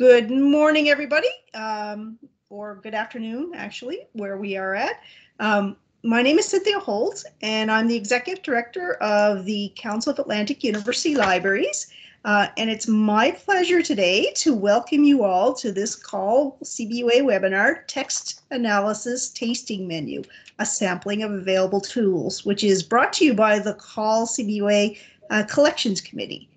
Good morning, everybody, um, or good afternoon, actually, where we are at. Um, my name is Cynthia Holt, and I'm the Executive Director of the Council of Atlantic University Libraries. Uh, and it's my pleasure today to welcome you all to this CAUL CBUA webinar, Text Analysis Tasting Menu, a sampling of available tools, which is brought to you by the CAUL CBUA uh, Collections Committee.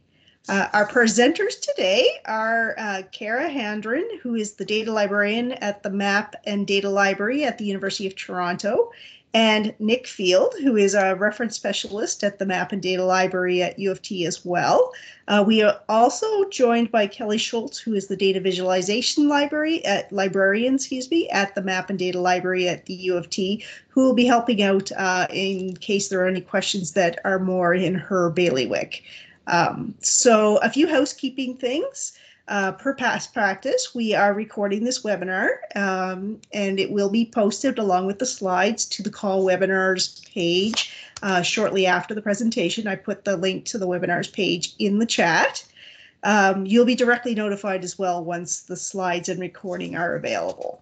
Uh, our presenters today are uh, Kara Handren, who is the data librarian at the MAP and Data Library at the University of Toronto, and Nick Field, who is a reference specialist at the MAP and Data Library at U of T as well. Uh, we are also joined by Kelly Schultz, who is the data visualization library at librarian, excuse me, at the MAP and Data Library at the U of T, who will be helping out uh, in case there are any questions that are more in her bailiwick. Um, so a few housekeeping things. Uh, per past practice, we are recording this webinar um, and it will be posted along with the slides to the CAUL webinars page uh, shortly after the presentation. I put the link to the webinars page in the chat. Um, you'll be directly notified as well once the slides and recording are available.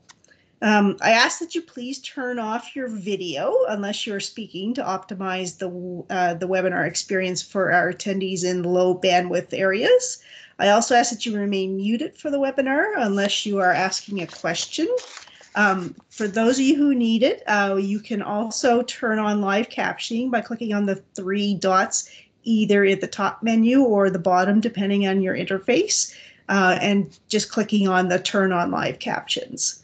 Um, I ask that you please turn off your video unless you're speaking to optimize the, uh, the webinar experience for our attendees in low bandwidth areas. I also ask that you remain muted for the webinar unless you are asking a question. Um, for those of you who need it, uh, you can also turn on live captioning by clicking on the three dots either at the top menu or the bottom, depending on your interface, uh, and just clicking on the turn on live captions.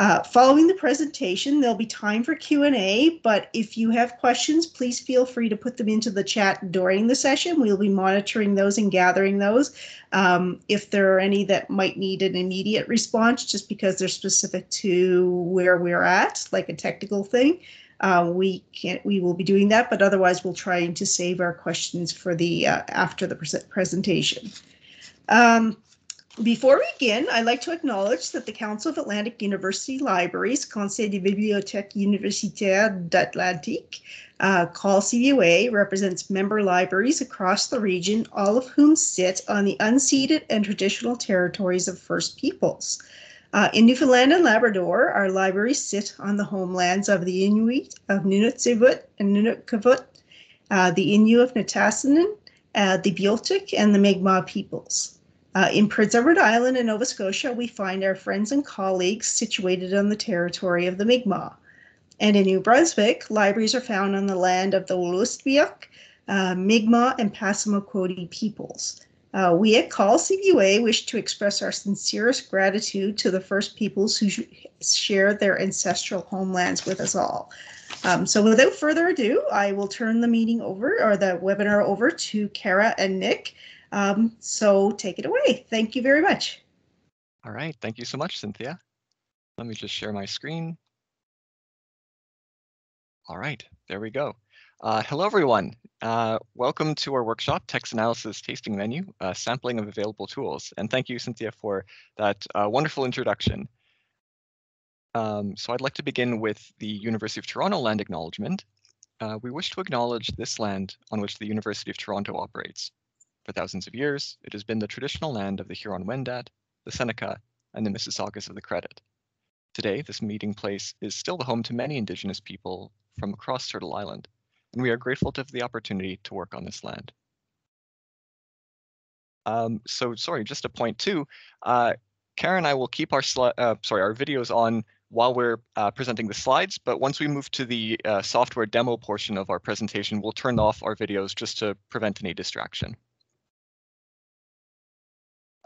Uh, following the presentation, there'll be time for Q&A, but if you have questions, please feel free to put them into the chat during the session. We'll be monitoring those and gathering those. Um, if there are any that might need an immediate response, just because they're specific to where we're at, like a technical thing, uh, we can't. We will be doing that, but otherwise, we'll try to save our questions for the uh, after the pre presentation. Um, before we begin, I'd like to acknowledge that the Council of Atlantic University Libraries, Conseil des Bibliothèques Universitaires d'Atlantique, uh, CAUL CBUA, represents member libraries across the region, all of whom sit on the unceded and traditional territories of First Peoples. Uh, in Newfoundland and Labrador, our libraries sit on the homelands of the Inuit of Nunatsiavut and NunatuKavut, uh, the Innu of Nitassinan, uh, the Beothuk, and the Mi'kmaq peoples. Uh, in Prince Edward Island in Nova Scotia, we find our friends and colleagues situated on the territory of the Mi'kmaq. And in New Brunswick, libraries are found on the land of the Wolastoqiyik, uh, Mi'kmaq, and Passamaquoddy peoples. Uh, we at CAUL CBUA wish to express our sincerest gratitude to the First Peoples who share their ancestral homelands with us all. Um, so without further ado, I will turn the meeting over or the webinar over to Kara and Nick. Um, so take it away. Thank you very much. All right. Thank you so much, Cynthia. Let me just share my screen. All right, there we go. Uh, hello, everyone. Uh, welcome to our workshop, Text Analysis Tasting Menu, uh, Sampling of Available Tools. And thank you, Cynthia, for that uh, wonderful introduction. Um, so I'd like to begin with the University of Toronto land acknowledgement. Uh, we wish to acknowledge this land on which the University of Toronto operates. For thousands of years, it has been the traditional land of the Huron-Wendat, the Seneca, and the Mississaugas of the Credit. Today, this meeting place is still the home to many Indigenous people from across Turtle Island, and we are grateful to have the opportunity to work on this land. Um, so, sorry, just a point too. Uh, Kara and I will keep our uh, sorry our videos on while we're uh, presenting the slides, but once we move to the uh, software demo portion of our presentation, we'll turn off our videos just to prevent any distraction.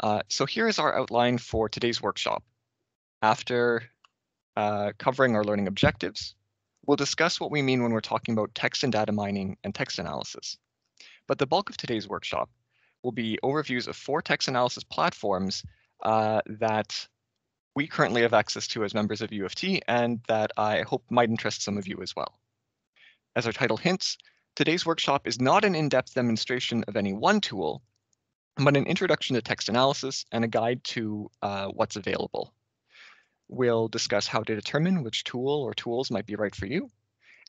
Uh, so here is our outline for today's workshop. After uh, covering our learning objectives, we'll discuss what we mean when we're talking about text and data mining and text analysis. But the bulk of today's workshop will be overviews of four text analysis platforms uh, that we currently have access to as members of U of T and that I hope might interest some of you as well. As our title hints, today's workshop is not an in-depth demonstration of any one tool, but an introduction to text analysis and a guide to uh, what's available. We'll discuss how to determine which tool or tools might be right for you,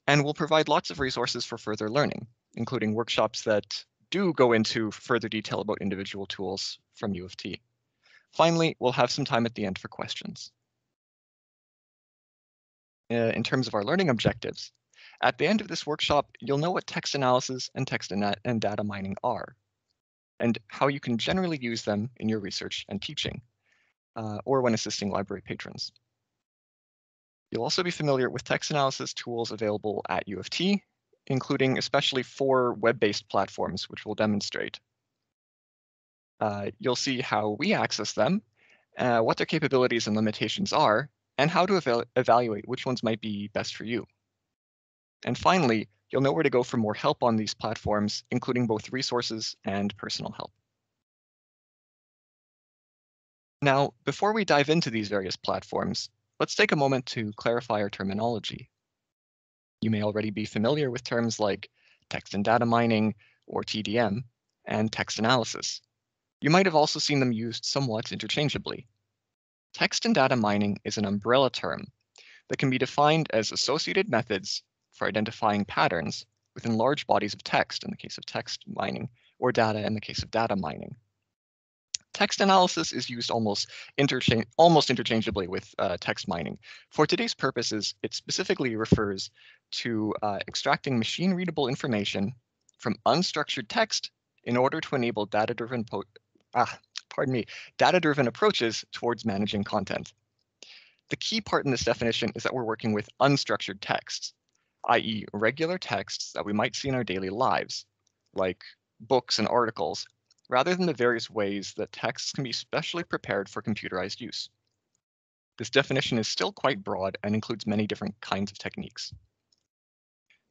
and we'll provide lots of resources for further learning, including workshops that do go into further detail about individual tools from U of T. Finally, we'll have some time at the end for questions. Uh, in terms of our learning objectives, at the end of this workshop, you'll know what text analysis and text and data mining are, and how you can generally use them in your research and teaching, uh, or when assisting library patrons. You'll also be familiar with text analysis tools available at U of T, including especially four web-based platforms, which we'll demonstrate. Uh, you'll see how we access them, uh, what their capabilities and limitations are, and how to eval evaluate which ones might be best for you. And finally, you'll know where to go for more help on these platforms, including both resources and personal help. Now, before we dive into these various platforms, let's take a moment to clarify our terminology. You may already be familiar with terms like text and data mining, or TDM, and text analysis. You might have also seen them used somewhat interchangeably. Text and data mining is an umbrella term that can be defined as associated methods for identifying patterns within large bodies of text in the case of text mining, or data in the case of data mining. Text analysis is used almost, interchange almost interchangeably with uh, text mining. For today's purposes, it specifically refers to uh, extracting machine-readable information from unstructured text in order to enable data-driven ah, pardon me, data-driven approaches towards managing content. The key part in this definition is that we're working with unstructured texts, i.e. regular texts that we might see in our daily lives, like books and articles, rather than the various ways that texts can be specially prepared for computerized use. This definition is still quite broad and includes many different kinds of techniques.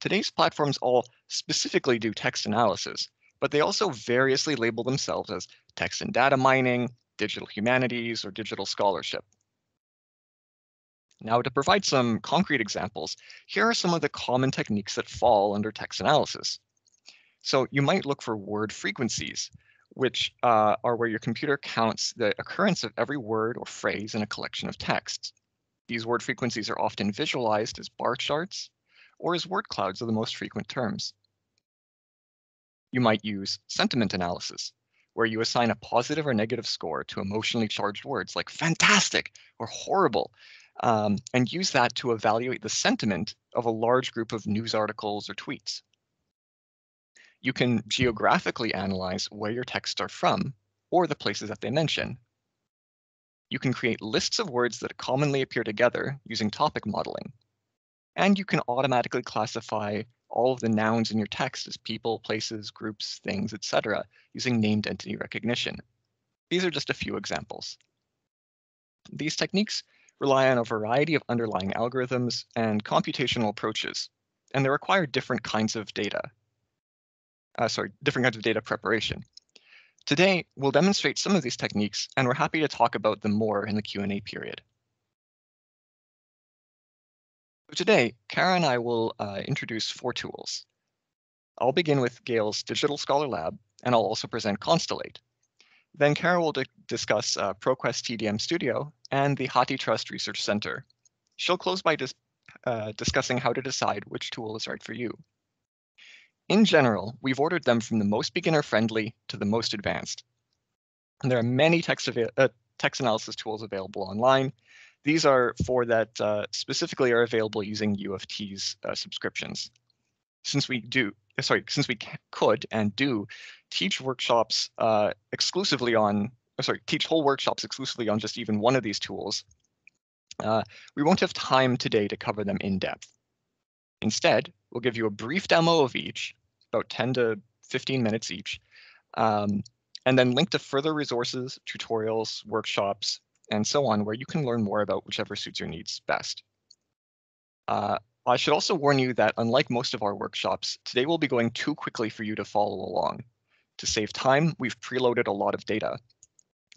Today's platforms all specifically do text analysis, but they also variously label themselves as text and data mining, digital humanities, or digital scholarship. Now, to provide some concrete examples, here are some of the common techniques that fall under text analysis. So you might look for word frequencies, which uh, are where your computer counts the occurrence of every word or phrase in a collection of texts. These word frequencies are often visualized as bar charts or as word clouds of the most frequent terms. You might use sentiment analysis, where you assign a positive or negative score to emotionally charged words like fantastic or horrible, um, and use that to evaluate the sentiment of a large group of news articles or tweets. You can geographically analyze where your texts are from or the places that they mention. You can create lists of words that commonly appear together using topic modeling. And you can automatically classify all of the nouns in your text as people, places, groups, things, etc., using named entity recognition. These are just a few examples. These techniques rely on a variety of underlying algorithms and computational approaches, and they require different kinds of data. Uh, sorry, different kinds of data preparation. Today, we'll demonstrate some of these techniques, and we're happy to talk about them more in the Q&A period. So today, Kara and I will uh, introduce four tools. I'll begin with Gale's Digital Scholar Lab, and I'll also present Constellate, then Kara will discuss uh, ProQuest TDM Studio and the HathiTrust Research Center. She'll close by dis uh, discussing how to decide which tool is right for you. In general, we've ordered them from the most beginner-friendly to the most advanced. And there are many text, uh, text analysis tools available online. These are four that uh, specifically are available using U of T's uh, subscriptions. Since we do, sorry, since we could and do teach workshops uh, exclusively on, sorry, teach whole workshops exclusively on just even one of these tools, uh, we won't have time today to cover them in depth. Instead, we'll give you a brief demo of each, about 10 to 15 minutes each, um, and then link to further resources, tutorials, workshops, and so on, where you can learn more about whichever suits your needs best. Uh, I should also warn you that unlike most of our workshops, today we'll be going too quickly for you to follow along. To save time, we've preloaded a lot of data.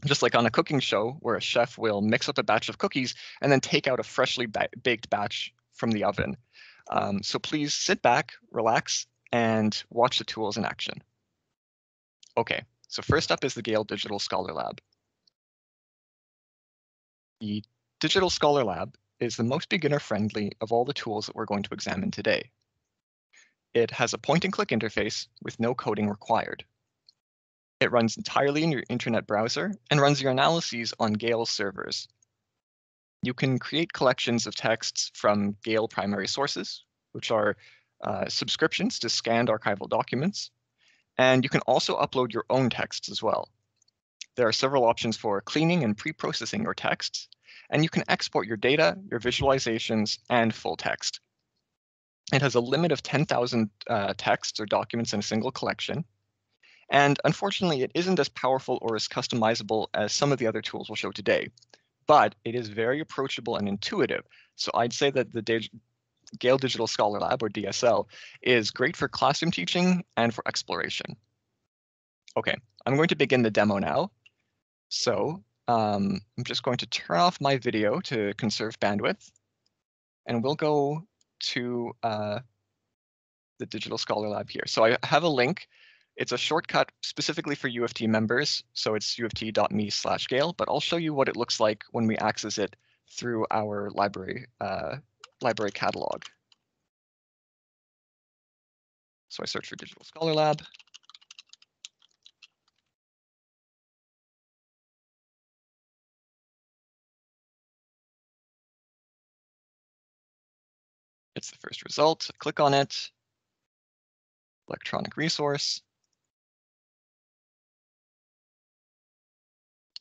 Just like on a cooking show where a chef will mix up a batch of cookies and then take out a freshly ba baked batch from the oven. Um, so please sit back, relax, and watch the tools in action. Okay, so first up is the Gale Digital Scholar Lab. The Digital Scholar Lab is the most beginner-friendly of all the tools that we're going to examine today. It has a point-and-click interface with no coding required. It runs entirely in your internet browser and runs your analyses on Gale servers. You can create collections of texts from Gale primary sources, which are uh, subscriptions to scanned archival documents. And you can also upload your own texts as well. There are several options for cleaning and pre-processing your texts, and you can export your data, your visualizations, and full text. It has a limit of 10,000 uh, texts or documents in a single collection. And unfortunately, it isn't as powerful or as customizable as some of the other tools we'll show today, but it is very approachable and intuitive. So I'd say that the Gale Digital Scholar Lab, or DSL, is great for classroom teaching and for exploration. Okay, I'm going to begin the demo now. So um, I'm just going to turn off my video to conserve bandwidth, and we'll go to uh, the Digital Scholar Lab here. So I have a link. It's a shortcut specifically for UFT members, so it's uft.me slash Gale, but I'll show you what it looks like when we access it through our library uh, library catalog. So I search for Digital Scholar Lab. It's the first result. Click on it. Electronic resource.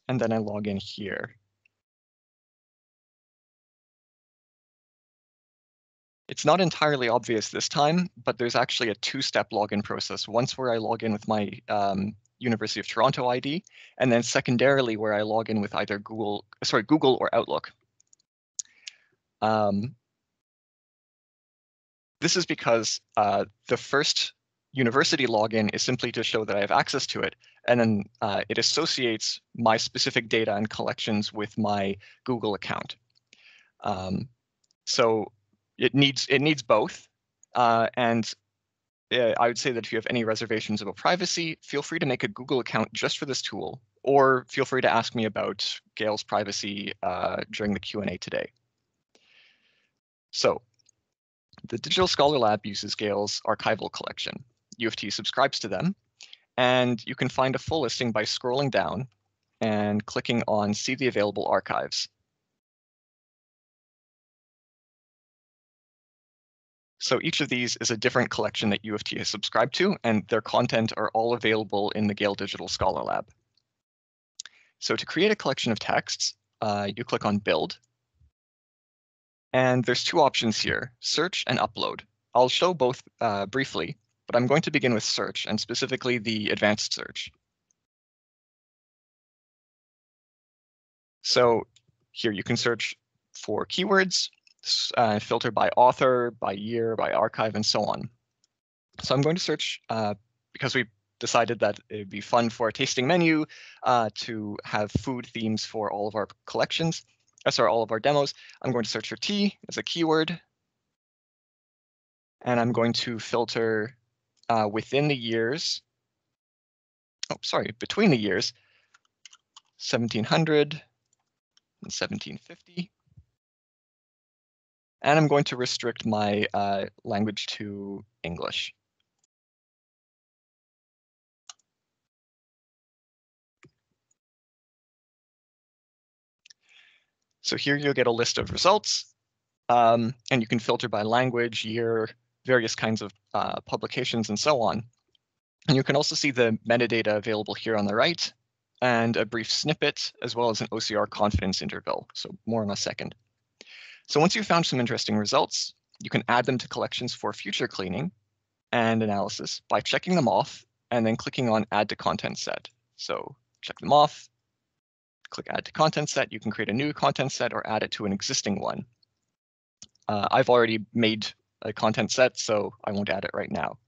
And then I log in here. It's not entirely obvious this time, but there's actually a two-step login process. Once where I log in with my um, University of Toronto ID, and then secondarily where I log in with either Google, sorry, Google or Outlook. Um, this is because uh, the first university login is simply to show that I have access to it, and then uh, it associates my specific data and collections with my Google account. Um, so it needs it needs both. Uh, and uh, I would say that if you have any reservations about privacy, feel free to make a Google account just for this tool, or feel free to ask me about Gale's privacy uh, during the Q&A today. So the Digital Scholar Lab uses Gale's archival collection. UFT subscribes to them, and you can find a full listing by scrolling down and clicking on See the Available Archives. So each of these is a different collection that U of T has subscribed to, and their content are all available in the Gale Digital Scholar Lab. So to create a collection of texts, uh, you click on Build. And there's two options here, Search and Upload. I'll show both uh, briefly, but I'm going to begin with Search, and specifically the Advanced Search. So here you can search for keywords, uh, filter by author, by year, by archive, and so on. So I'm going to search uh, because we decided that it'd be fun for a tasting menu uh, to have food themes for all of our collections. Uh, sorry, all of our demos. I'm going to search for tea as a keyword. And I'm going to filter uh, within the years. Oh, sorry, between the years 1700 and 1750. And I'm going to restrict my uh, language to English. So here you'll get a list of results, um, and you can filter by language, year, various kinds of uh, publications, and so on. And you can also see the metadata available here on the right, and a brief snippet, as well as an OCR confidence interval. So more in a second. So once you've found some interesting results, you can add them to collections for future cleaning and analysis by checking them off and then clicking on add to content set. So check them off, click add to content set. You can create a new content set or add it to an existing one. Uh, I've already made a content set, so I won't add it right now.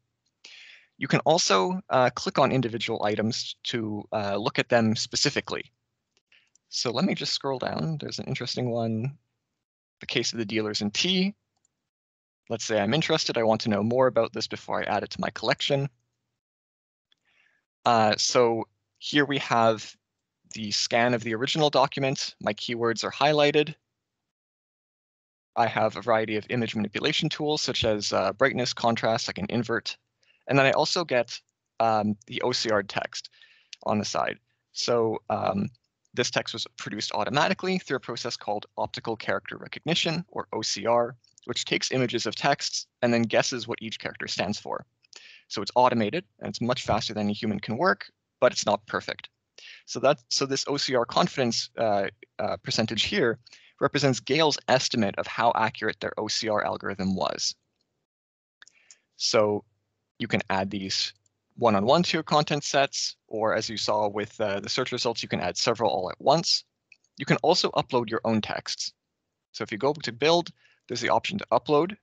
You can also uh, click on individual items to uh, look at them specifically. So let me just scroll down. There's an interesting one the case of the dealers in tea. Let's say I'm interested, I want to know more about this before I add it to my collection. Uh, so here we have the scan of the original document. My keywords are highlighted. I have a variety of image manipulation tools such as uh, brightness, contrast, I can invert. And then I also get um, the OCR text. on the side. So um, this text was produced automatically through a process called optical character recognition, or OCR, which takes images of texts and then guesses what each character stands for. So it's automated and it's much faster than a human can work, but it's not perfect. So that so this OCR confidence uh, uh, percentage here represents Gale's estimate of how accurate their OCR algorithm was. So you can add these one-on-one -on -one to your content sets, or as you saw with uh, the search results, you can add several all at once. You can also upload your own texts. So if you go to build, there's the option to upload.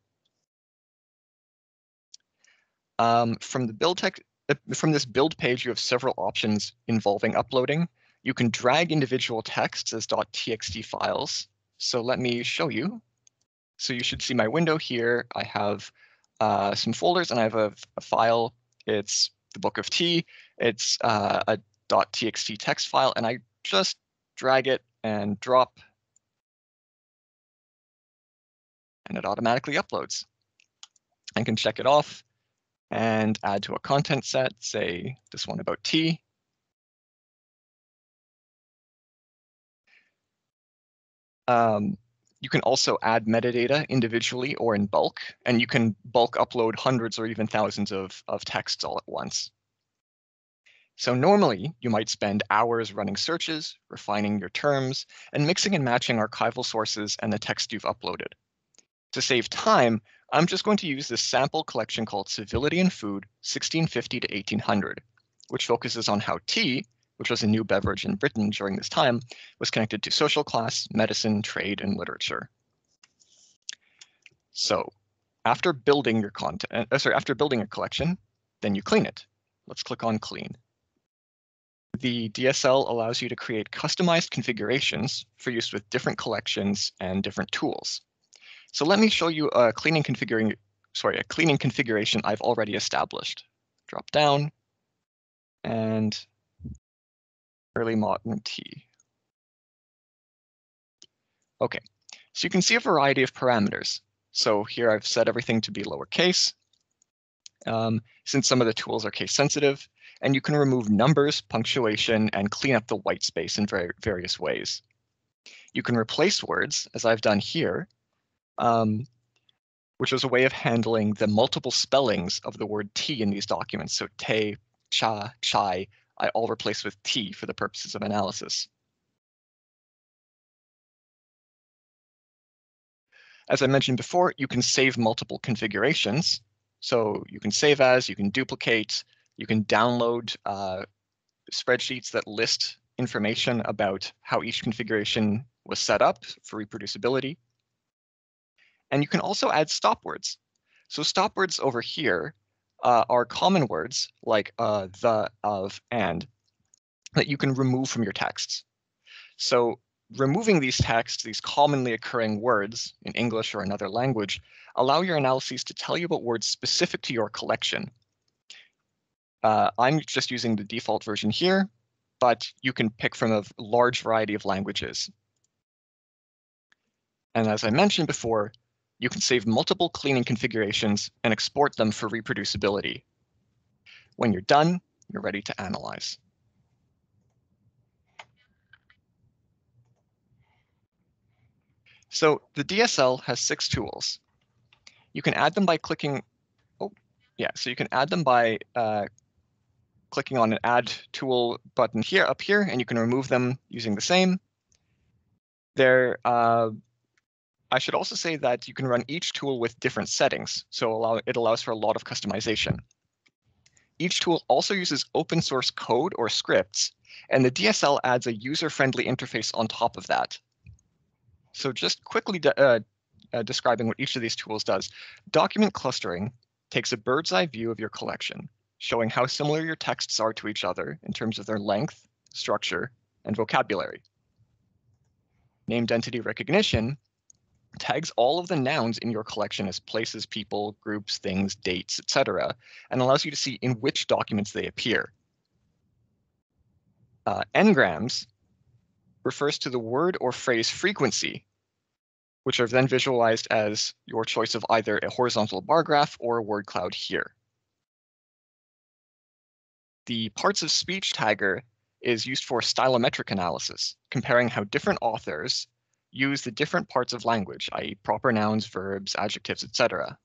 Um, from the build text, uh, from this build page, you have several options involving uploading. You can drag individual texts as .txt files. So let me show you. So you should see my window here. I have uh, some folders and I have a, a file. It's the Book of Tea. It's uh, a .txt text file, and I just drag it and drop, and it automatically uploads. I can check it off and add to a content set, say this one about T. Um, you can also add metadata individually or in bulk, and you can bulk upload hundreds or even thousands of, of texts all at once. So normally, you might spend hours running searches, refining your terms, and mixing and matching archival sources and the text you've uploaded. To save time, I'm just going to use this sample collection called Civility and Food 1650 to 1800, which focuses on how tea, which was a new beverage in Britain during this time, was connected to social class, medicine, trade, and literature. So after building your content, uh, sorry, after building a collection, then you clean it. Let's click on clean. The DSL allows you to create customized configurations for use with different collections and different tools. So let me show you a cleaning configuring, sorry, a cleaning configuration I've already established. Drop down and early modern tea. Okay, so you can see a variety of parameters. So here I've set everything to be lowercase, um, since some of the tools are case sensitive, and you can remove numbers, punctuation, and clean up the white space in very various ways. You can replace words, as I've done here, um, which is a way of handling the multiple spellings of the word tea in these documents. So te, cha, chai, I all replace with tea for the purposes of analysis. As I mentioned before, you can save multiple configurations. So you can save as, you can duplicate, you can download uh, spreadsheets that list information about how each configuration was set up for reproducibility. And you can also add stop words. So stop words over here uh, are common words like uh, the, of, and that you can remove from your texts. So removing these texts, these commonly occurring words in English or another language, allow your analyses to tell you about words specific to your collection. Uh, I'm just using the default version here, but you can pick from a large variety of languages. And as I mentioned before, you can save multiple cleaning configurations and export them for reproducibility. When you're done, you're ready to analyze. So the DSL has six tools. You can add them by clicking, oh, yeah, so you can add them by uh, clicking on an add tool button here up here, and you can remove them using the same. They're uh, I should also say that you can run each tool with different settings, so allow, it allows for a lot of customization. Each tool also uses open source code or scripts, and the DSL adds a user-friendly interface on top of that. So just quickly de uh, uh, describing what each of these tools does. Document clustering takes a bird's eye view of your collection, showing how similar your texts are to each other in terms of their length, structure, and vocabulary. Named entity recognition tags all of the nouns in your collection as places, people, groups, things, dates, etc., and allows you to see in which documents they appear. Uh, n-grams refers to the word or phrase frequency, which are then visualized as your choice of either a horizontal bar graph or a word cloud here. the parts of speech tagger is used for stylometric analysis, comparing how different authors use the different parts of language, i.e. proper nouns, verbs, adjectives, etc.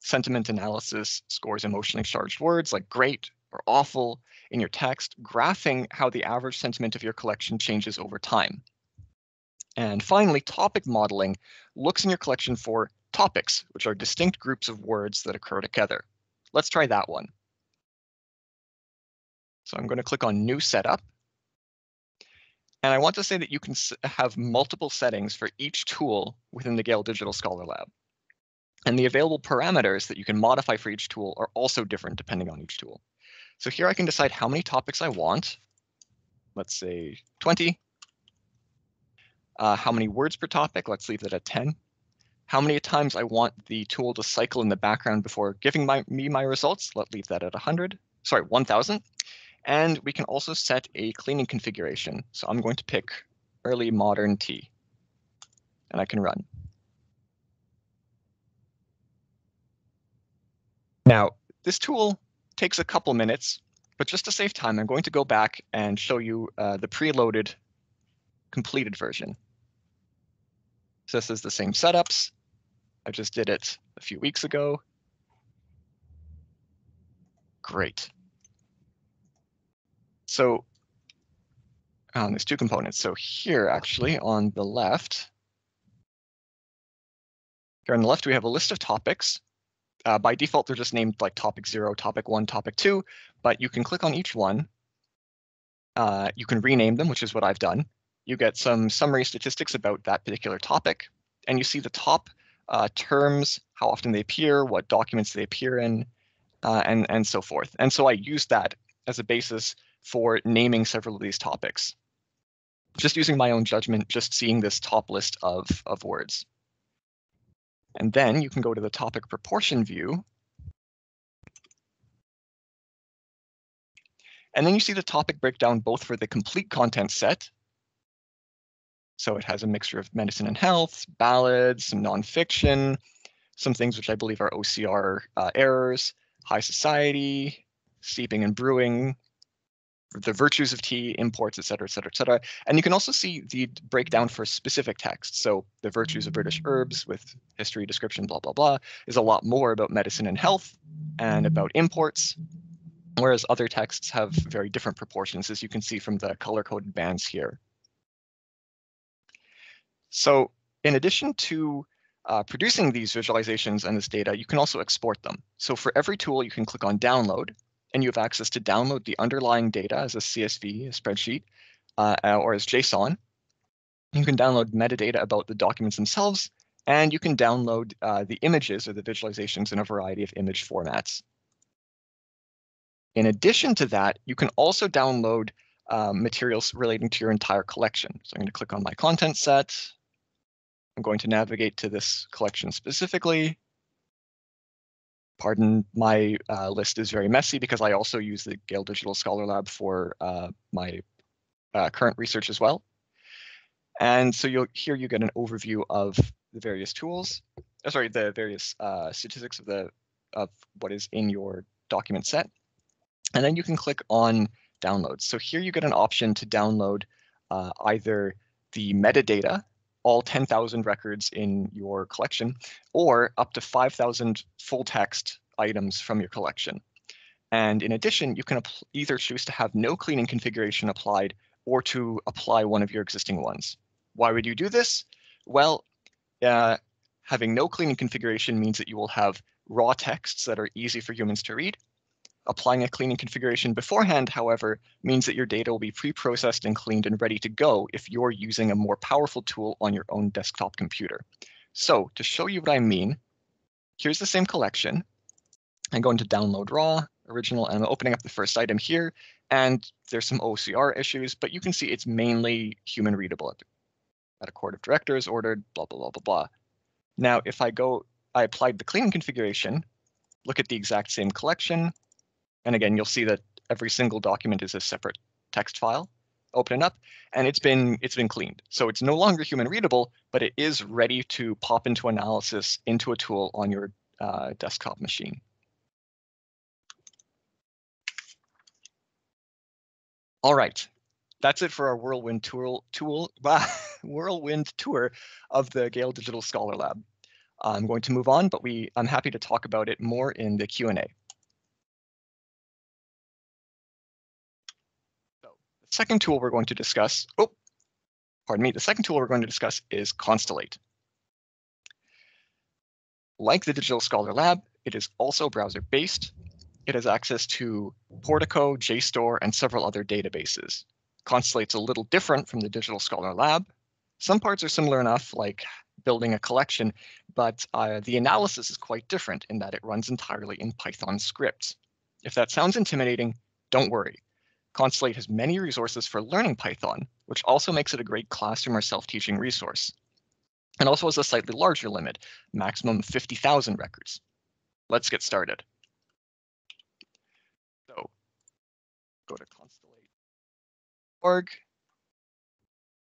Sentiment analysis scores emotionally charged words like great or awful in your text, graphing how the average sentiment of your collection changes over time. And finally, topic modeling looks in your collection for topics, which are distinct groups of words that occur together. Let's try that one. So I'm going to click on New Setup. And I want to say that you can have multiple settings for each tool within the Gale Digital Scholar Lab. And the available parameters that you can modify for each tool are also different depending on each tool. So here I can decide how many topics I want. Let's say 20. Uh, how many words per topic? Let's leave that at 10. How many times I want the tool to cycle in the background before giving my, me my results? Let's leave that at 100. Sorry, 1000. And we can also set a cleaning configuration. So I'm going to pick early modern tea and I can run. Now, this tool takes a couple minutes, but just to save time, I'm going to go back and show you uh, the preloaded completed version. So this is the same setups. I just did it a few weeks ago. Great. So um, there's two components. So here, actually, on the left, here on the left, we have a list of topics. Uh, by default, they're just named like topic zero, topic one, topic two, but you can click on each one. Uh, you can rename them, which is what I've done. You get some summary statistics about that particular topic, and you see the top uh, terms, how often they appear, what documents they appear in, uh, and, and so forth. And so I use that as a basis for naming several of these topics. Just using my own judgment, just seeing this top list of, of words. And then you can go to the topic proportion view. And then you see the topic breakdown both for the complete content set. So it has a mixture of medicine and health, ballads, some nonfiction, some things which I believe are OCR uh, errors, high society, steeping and brewing, the virtues of tea, imports, et cetera, et cetera, et cetera. And you can also see the breakdown for specific texts. So the virtues of British herbs with history, description, blah, blah, blah, is a lot more about medicine and health and about imports, whereas other texts have very different proportions, as you can see from the color-coded bands here. So in addition to uh, producing these visualizations and this data, you can also export them. So for every tool, you can click on download, and you have access to download the underlying data as a CSV, a spreadsheet, uh, or as JSON. You can download metadata about the documents themselves, and you can download uh, the images or the visualizations in a variety of image formats. In addition to that, you can also download um, materials relating to your entire collection. So I'm going to click on my content set. I'm going to navigate to this collection specifically. Pardon, my uh, list is very messy because I also use the Gale Digital Scholar Lab for uh, my uh, current research as well. And so you'll here you get an overview of the various tools, oh, sorry, the various uh, statistics of the of what is in your document set. And then you can click on downloads. So here you get an option to download uh, either the metadata all 10,000 records in your collection, or up to 5,000 full text items from your collection. And in addition, you can either choose to have no cleaning configuration applied or to apply one of your existing ones. Why would you do this? Well, uh, having no cleaning configuration means that you will have raw texts that are easy for humans to read, Applying a cleaning configuration beforehand, however, means that your data will be pre-processed and cleaned and ready to go if you're using a more powerful tool on your own desktop computer. So to show you what I mean, here's the same collection. I'm going to download raw, original, and I'm opening up the first item here. And there's some OCR issues, but you can see it's mainly human readable at a court of directors ordered, blah, blah, blah, blah, blah. Now, if I go, I applied the cleaning configuration, look at the exact same collection, and again, you'll see that every single document is a separate text file. Open it up, and it's been it's been cleaned. So it's no longer human readable, but it is ready to pop into analysis into a tool on your uh, desktop machine. All right, that's it for our whirlwind tour, tool, ah, whirlwind tour of the Gale Digital Scholar Lab. I'm going to move on, but we I'm happy to talk about it more in the Q&A. The second tool we're going to discuss, oh, pardon me, the second tool we're going to discuss is Constellate. Like the Digital Scholar Lab, it is also browser-based. It has access to Portico, JSTOR, and several other databases. Constellate's a little different from the Digital Scholar Lab. Some parts are similar enough, like building a collection, but uh, the analysis is quite different in that it runs entirely in Python scripts. If that sounds intimidating, don't worry. Constellate has many resources for learning Python, which also makes it a great classroom or self-teaching resource. And also has a slightly larger limit, maximum 50,000 records. Let's get started. So go to constellate.org,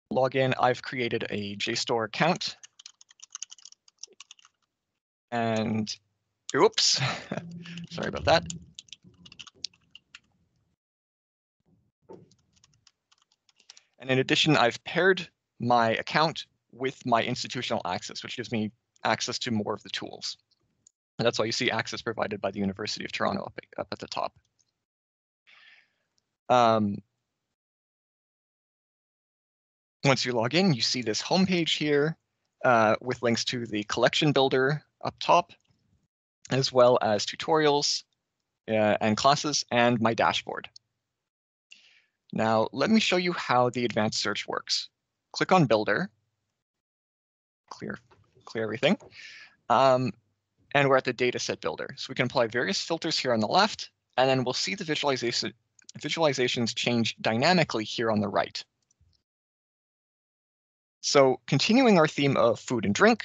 log in. I've created a JSTOR account. And oops, sorry about that. And in addition, I've paired my account with my institutional access, which gives me access to more of the tools. And that's why you see access provided by the University of Toronto up, up at the top. Um, once you log in, you see this homepage here uh, with links to the collection builder up top, as well as tutorials uh, and classes and my dashboard. Now, let me show you how the advanced search works. Click on Builder, clear, clear everything. Um, and we're at the dataset builder. So we can apply various filters here on the left, and then we'll see the visualization, visualizations change dynamically here on the right. So continuing our theme of food and drink,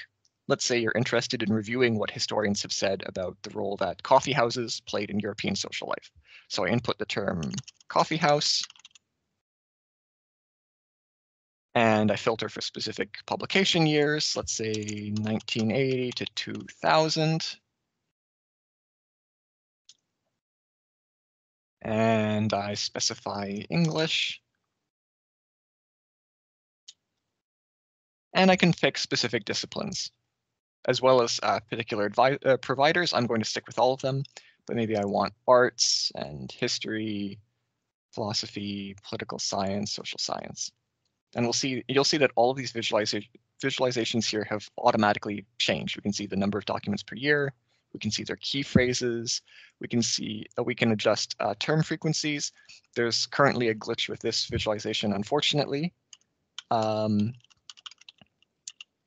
let's say you're interested in reviewing what historians have said about the role that coffee houses played in European social life. So I input the term coffee house, and I filter for specific publication years, let's say 1980 to 2000. And I specify English. And I can pick specific disciplines, as well as uh, particular uh, providers. I'm going to stick with all of them, but maybe I want arts and history, philosophy, political science, social science. And we'll see, you'll see that all of these visualiza visualizations here have automatically changed. We can see the number of documents per year. We can see their key phrases. We can see that we can adjust uh, term frequencies. There's currently a glitch with this visualization, unfortunately. Um,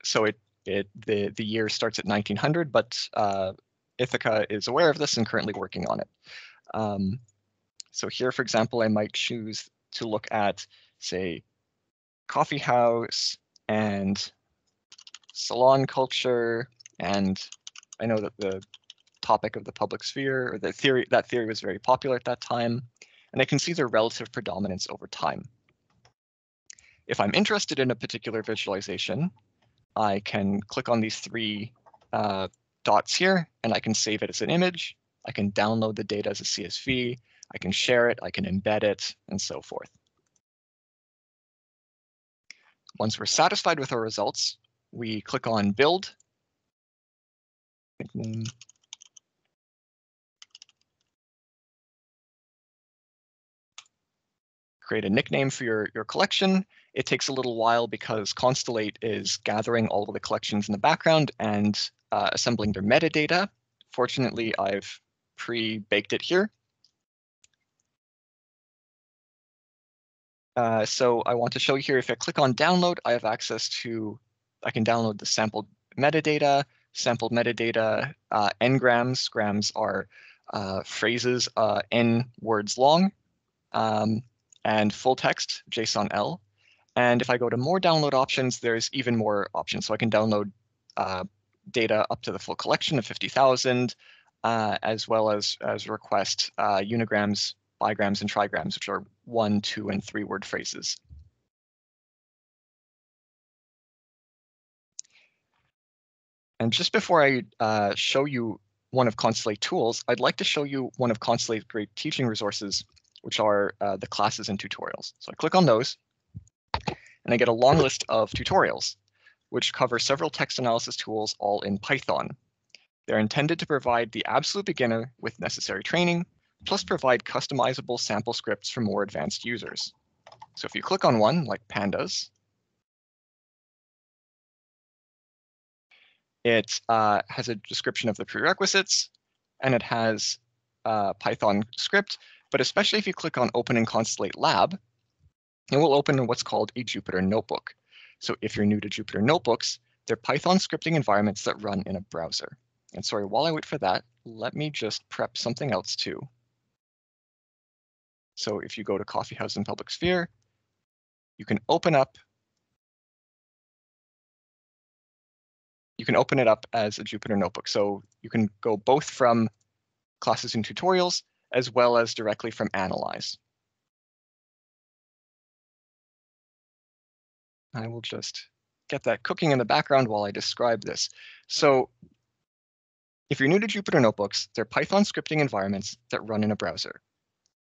so it it the the year starts at 1900, but uh, Ithaka is aware of this and currently working on it. Um, so here, for example, I might choose to look at, say, coffee house and salon culture. And I know that the topic of the public sphere or the theory that theory was very popular at that time. And I can see their relative predominance over time. If I'm interested in a particular visualization, I can click on these three uh, dots here and I can save it as an image. I can download the data as a CSV. I can share it. I can embed it and so forth. Once we're satisfied with our results, we click on build. Create a nickname for your, your collection. It takes a little while because Constellate is gathering all of the collections in the background and uh, assembling their metadata. Fortunately, I've pre-baked it here. Uh, so I want to show you here, if I click on download, I have access to, I can download the sampled metadata, sampled metadata, uh, n-grams. Grams are uh, phrases uh, n words long, um, and full text, JSON-L. And if I go to more download options, there's even more options. So I can download uh, data up to the full collection of 50,000, uh, as well as, as request unigrams bigrams and trigrams, which are one, two, and three word phrases. And just before I uh, show you one of Constellate tools, I'd like to show you one of Constellate's great teaching resources, which are uh, the classes and tutorials. So I click on those, and I get a long list of tutorials, which cover several text analysis tools all in Python. They're intended to provide the absolute beginner with necessary training, plus provide customizable sample scripts for more advanced users. So if you click on one, like pandas, it uh, has a description of the prerequisites, and it has a Python script, but especially if you click on Open in Constellate Lab, it will open what's called a Jupyter Notebook. So if you're new to Jupyter Notebooks, they're Python scripting environments that run in a browser. And sorry, while I wait for that, let me just prep something else too. So if you go to Coffeehouse and Public Sphere, you can open up you can open it up as a Jupyter notebook. So you can go both from classes and tutorials as well as directly from Analyze. I will just get that cooking in the background while I describe this. So if you're new to Jupyter Notebooks, they're Python scripting environments that run in a browser.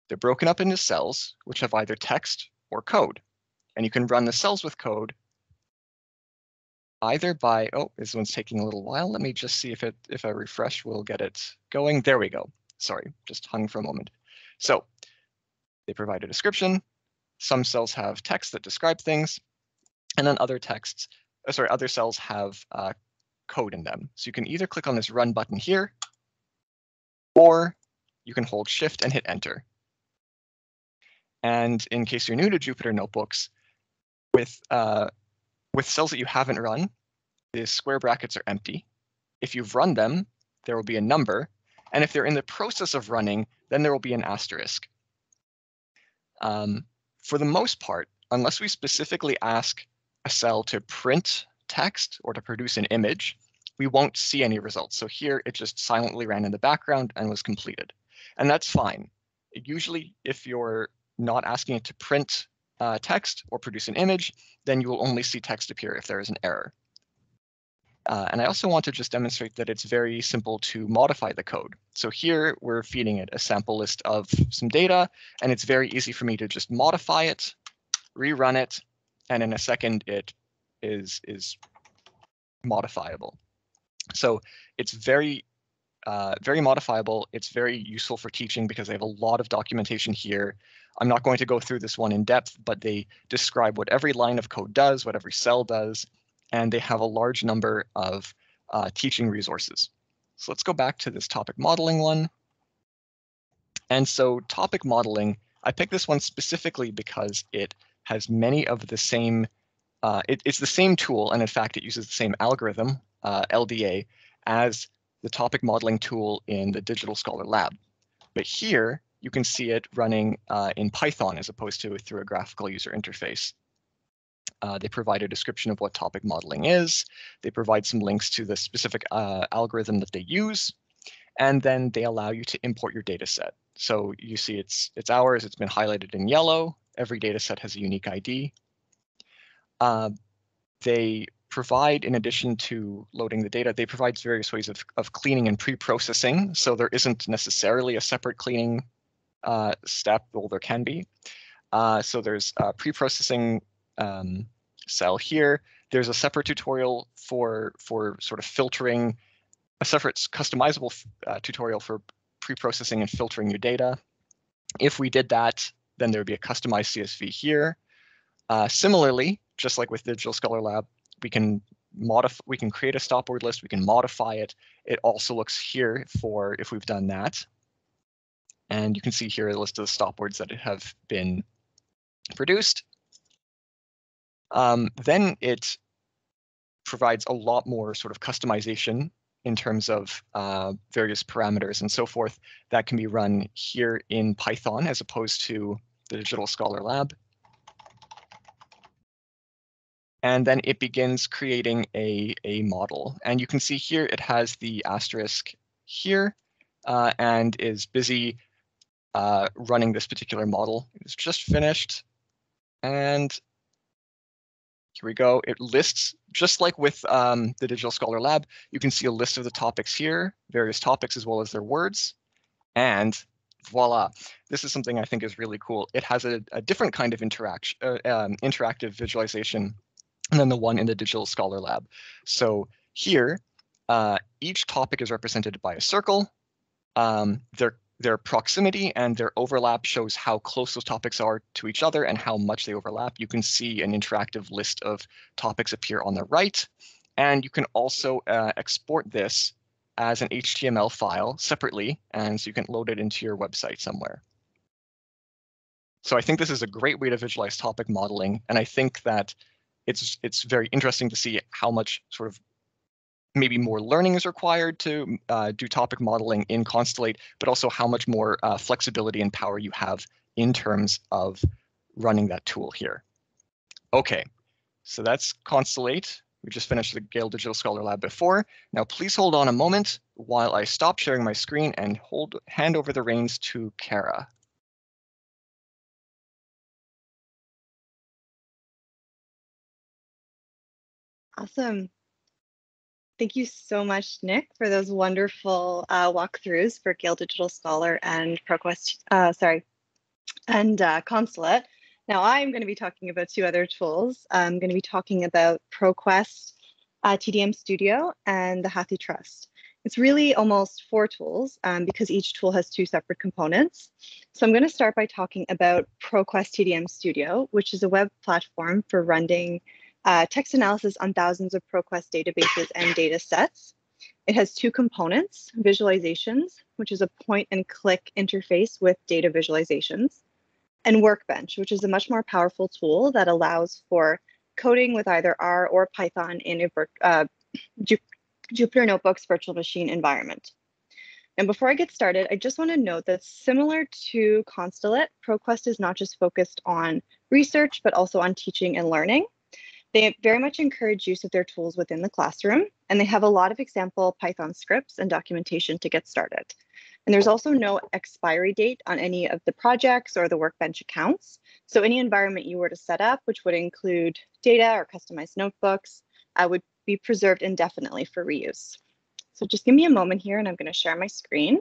They're broken up into cells, which have either text or code. And you can run the cells with code either by, oh, this one's taking a little while. Let me just see if it if I refresh, we'll get it going. There we go. Sorry, just hung for a moment. So they provide a description. Some cells have text that describe things, and then other texts, uh, sorry, other cells have uh, code in them. So you can either click on this run button here, or you can hold shift and hit enter. And in case you're new to Jupyter Notebooks, with uh, with cells that you haven't run, the square brackets are empty. If you've run them, there will be a number. And if they're in the process of running, then there will be an asterisk. Um, for the most part, unless we specifically ask a cell to print text or to produce an image, we won't see any results. So here it just silently ran in the background and was completed. And that's fine. Usually, if you're not asking it to print uh, text or produce an image, then you will only see text appear if there is an error. Uh, and I also want to just demonstrate that it's very simple to modify the code. So here we're feeding it a sample list of some data, and it's very easy for me to just modify it, rerun it, and in a second it is, is modifiable. So it's very, uh, very modifiable. It's very useful for teaching because they have a lot of documentation here I'm not going to go through this one in depth, but they describe what every line of code does, what every cell does, and they have a large number of uh, teaching resources. So let's go back to this topic modeling one. And so topic modeling, I picked this one specifically because it has many of the same, uh, it, it's the same tool, and in fact, it uses the same algorithm, uh, LDA, as the topic modeling tool in the Digital Scholar Lab. But here, you can see it running uh, in Python as opposed to through a graphical user interface. Uh, they provide a description of what topic modeling is. They provide some links to the specific uh, algorithm that they use. And then they allow you to import your data set. So you see it's, it's ours, it's been highlighted in yellow. Every data set has a unique ID. Uh, they provide, in addition to loading the data, they provide various ways of, of cleaning and pre-processing. So there isn't necessarily a separate cleaning uh, step, well, there can be. Uh, so there's a pre-processing um, cell here. There's a separate tutorial for for sort of filtering, a separate customizable uh, tutorial for pre-processing and filtering your data. If we did that, then there would be a customized CSV here. Uh, similarly, just like with Digital Scholar Lab, we can modify, we can create a stopword list, we can modify it. It also looks here for if we've done that. And you can see here a list of the stop words that have been produced. Um, then it provides a lot more sort of customization in terms of uh, various parameters and so forth that can be run here in Python as opposed to the Digital Scholar Lab. And then it begins creating a, a model. And you can see here it has the asterisk here uh, and is busy uh, running this particular model. It's just finished. And here we go. It lists, just like with um, the Digital Scholar Lab, you can see a list of the topics here, various topics as well as their words. And voila, this is something I think is really cool. It has a, a different kind of interaction, uh, um, interactive visualization than the one in the Digital Scholar Lab. So here, uh, each topic is represented by a circle. Um, their, their proximity and their overlap shows how close those topics are to each other and how much they overlap. You can see an interactive list of topics appear on the right. And you can also uh, export this as an HTML file separately, and so you can load it into your website somewhere. So I think this is a great way to visualize topic modeling, and I think that it's it's very interesting to see how much sort of maybe more learning is required to uh, do topic modeling in Constellate, but also how much more uh, flexibility and power you have in terms of running that tool here. Okay, so that's Constellate. We just finished the Gale Digital Scholar Lab before. Now please hold on a moment while I stop sharing my screen and hold hand over the reins to Kara. Awesome. Thank you so much, Nick, for those wonderful uh, walkthroughs for Gale Digital Scholar and ProQuest, uh, sorry, and uh, Constellate. Now I'm going to be talking about two other tools. I'm going to be talking about ProQuest uh, TDM Studio and the HathiTrust. It's really almost four tools um, because each tool has two separate components. So I'm going to start by talking about ProQuest TDM Studio, which is a web platform for running uh, text analysis on thousands of ProQuest databases and data sets. It has two components, visualizations, which is a point and click interface with data visualizations, and Workbench, which is a much more powerful tool that allows for coding with either R or Python in a uh, Jupyter Notebook's virtual machine environment. And before I get started, I just want to note that similar to Constellate, ProQuest is not just focused on research, but also on teaching and learning. They very much encourage use of their tools within the classroom, and they have a lot of example Python scripts and documentation to get started. And there's also no expiry date on any of the projects or the Workbench accounts. So any environment you were to set up, which would include data or customized notebooks, uh, would be preserved indefinitely for reuse. So just give me a moment here and I'm going to share my screen.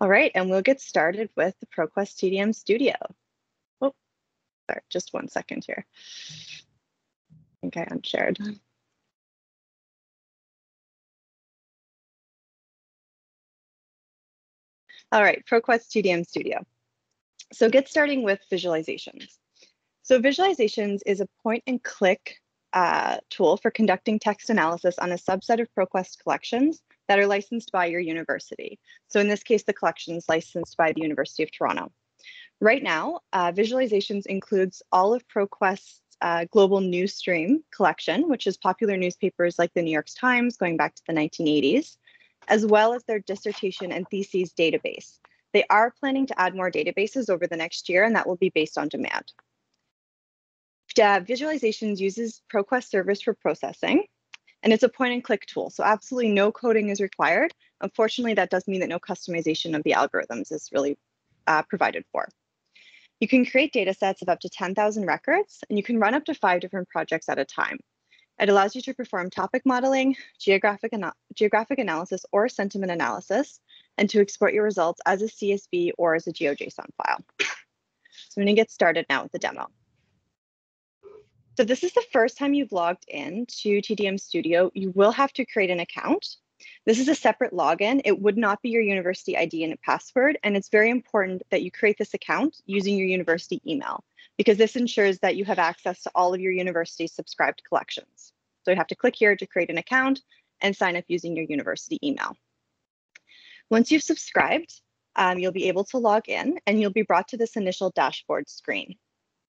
All right, and we'll get started with the ProQuest TDM Studio. Oh, sorry, just one second here. I think I unshared. All right, ProQuest TDM Studio. So get starting with visualizations. So visualizations is a point and click uh, tool for conducting text analysis on a subset of ProQuest collections that are licensed by your university. So in this case, the collection is licensed by the University of Toronto. Right now, uh, Visualizations includes all of ProQuest's uh, global news stream collection, which is popular newspapers like the New York Times going back to the 1980s, as well as their dissertation and theses database. They are planning to add more databases over the next year, and that will be based on demand. Uh, visualizations uses ProQuest servers for processing, and it's a point and click tool. So absolutely no coding is required. Unfortunately, that does mean that no customization of the algorithms is really uh, provided for. You can create data sets of up to 10,000 records, and you can run up to five different projects at a time. It allows you to perform topic modeling, geographic, geographic analysis, or sentiment analysis, and to export your results as a CSV or as a GeoJSON file. So I'm going to get started now with the demo. So this is the first time you've logged in to TDM Studio, you will have to create an account. This is a separate login. It would not be your university ID and password. And it's very important that you create this account using your university email because this ensures that you have access to all of your university subscribed collections. So you have to click here to create an account and sign up using your university email. Once you've subscribed, um, you'll be able to log in and you'll be brought to this initial dashboard screen,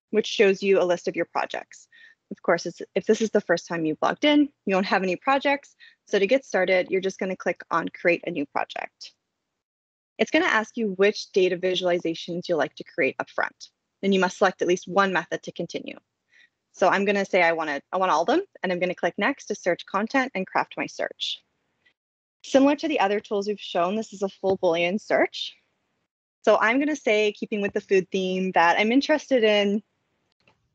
which shows you a list of your projects. Of course, if this is the first time you've logged in, you don't have any projects. So to get started, you're just going to click on create a new project. It's going to ask you which data visualizations you'd like to create up front. Then you must select at least one method to continue. So I'm going to say I want to I want all of them, and I'm going to click next to search content and craft my search. Similar to the other tools we've shown, this is a full Boolean search. So I'm going to say, keeping with the food theme, that I'm interested in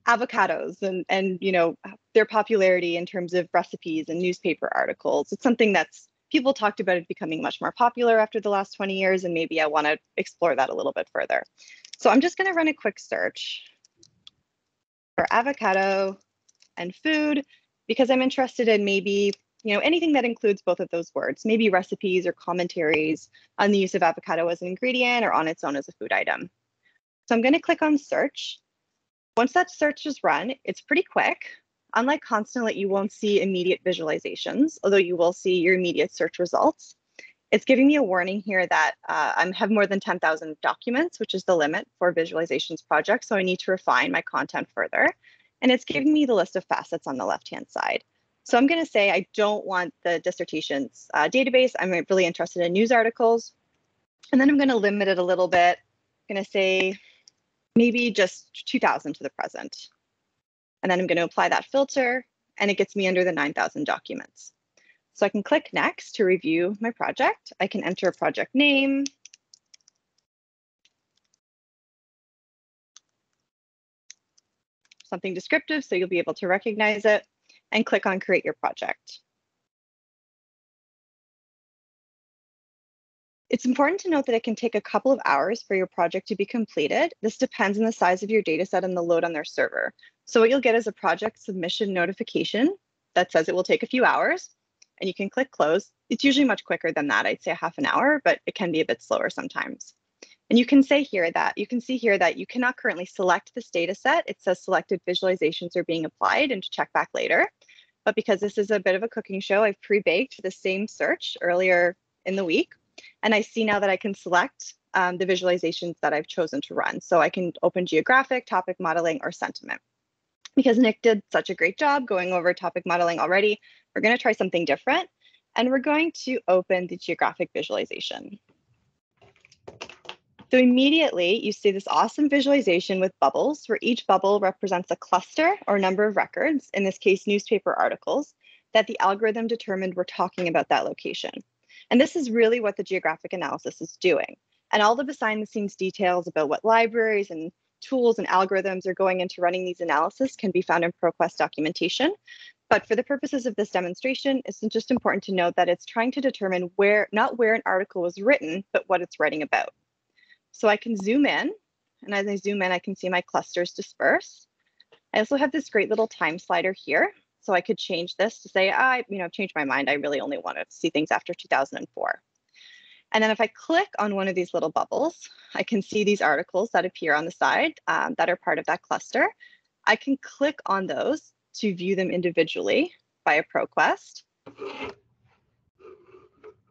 avocados and and you know their popularity in terms of recipes and newspaper articles. It's something that's people talked about it becoming much more popular after the last 20 years, and maybe I want to explore that a little bit further. So I'm just going to run a quick search for avocado and food because I'm interested in maybe you know anything that includes both of those words, maybe recipes or commentaries on the use of avocado as an ingredient or on its own as a food item. So I'm going to click on search. Once that search is run, it's pretty quick. Unlike Constellate, you won't see immediate visualizations, although you will see your immediate search results. It's giving me a warning here that uh, I have more than 10,000 documents, which is the limit for visualizations projects. So I need to refine my content further. And it's giving me the list of facets on the left-hand side. So I'm going to say I don't want the dissertations uh, database. I'm really interested in news articles. And then I'm going to limit it a little bit. I'm going to say maybe just 2000 to the present. And then I'm going to apply that filter and it gets me under the 9,000 documents. So I can click next to review my project. I can enter a project name. Something descriptive so you'll be able to recognize it and click on create your project. It's important to note that it can take a couple of hours for your project to be completed. This depends on the size of your data set and the load on their server. So what you'll get is a project submission notification that says it will take a few hours and you can click close. It's usually much quicker than that. I'd say half an hour, but it can be a bit slower sometimes. And you can say here that you can see here that you cannot currently select this data set. It says selected visualizations are being applied and to check back later. But because this is a bit of a cooking show, I've pre-baked the same search earlier in the week. And I see now that I can select um, the visualizations that I've chosen to run. So I can open geographic, topic modeling, or sentiment. Because Nick did such a great job going over topic modeling already, we're going to try something different, and we're going to open the geographic visualization. So immediately you see this awesome visualization with bubbles where each bubble represents a cluster or number of records, in this case, newspaper articles, that the algorithm determined were talking about that location. And this is really what the geographic analysis is doing. And all the behind the scenes details about what libraries and tools and algorithms are going into running these analysis can be found in ProQuest documentation. But for the purposes of this demonstration, it's just important to note that it's trying to determine where, not where an article was written, but what it's writing about. So I can zoom in, and as I zoom in, I can see my clusters disperse. I also have this great little time slider here. So I could change this to say, I, you know, changed my mind. I really only want to see things after 2004. And then if I click on one of these little bubbles, I can see these articles that appear on the side um, that are part of that cluster. I can click on those to view them individually via ProQuest.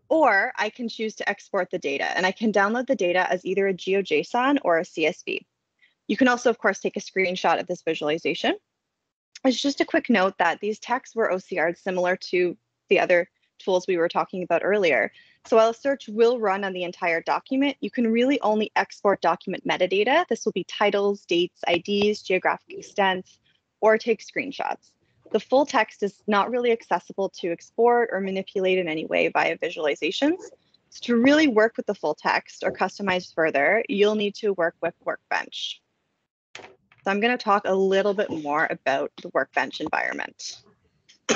Or I can choose to export the data and I can download the data as either a GeoJSON or a CSV. You can also, of course, take a screenshot of this visualization. It's just a quick note that these texts were OCR'd similar to the other tools we were talking about earlier. So while a search will run on the entire document, you can really only export document metadata. This will be titles, dates, IDs, geographic extents, or take screenshots. The full text is not really accessible to export or manipulate in any way via visualizations. So to really work with the full text or customize further, you'll need to work with Workbench. So I'm going to talk a little bit more about the Workbench environment.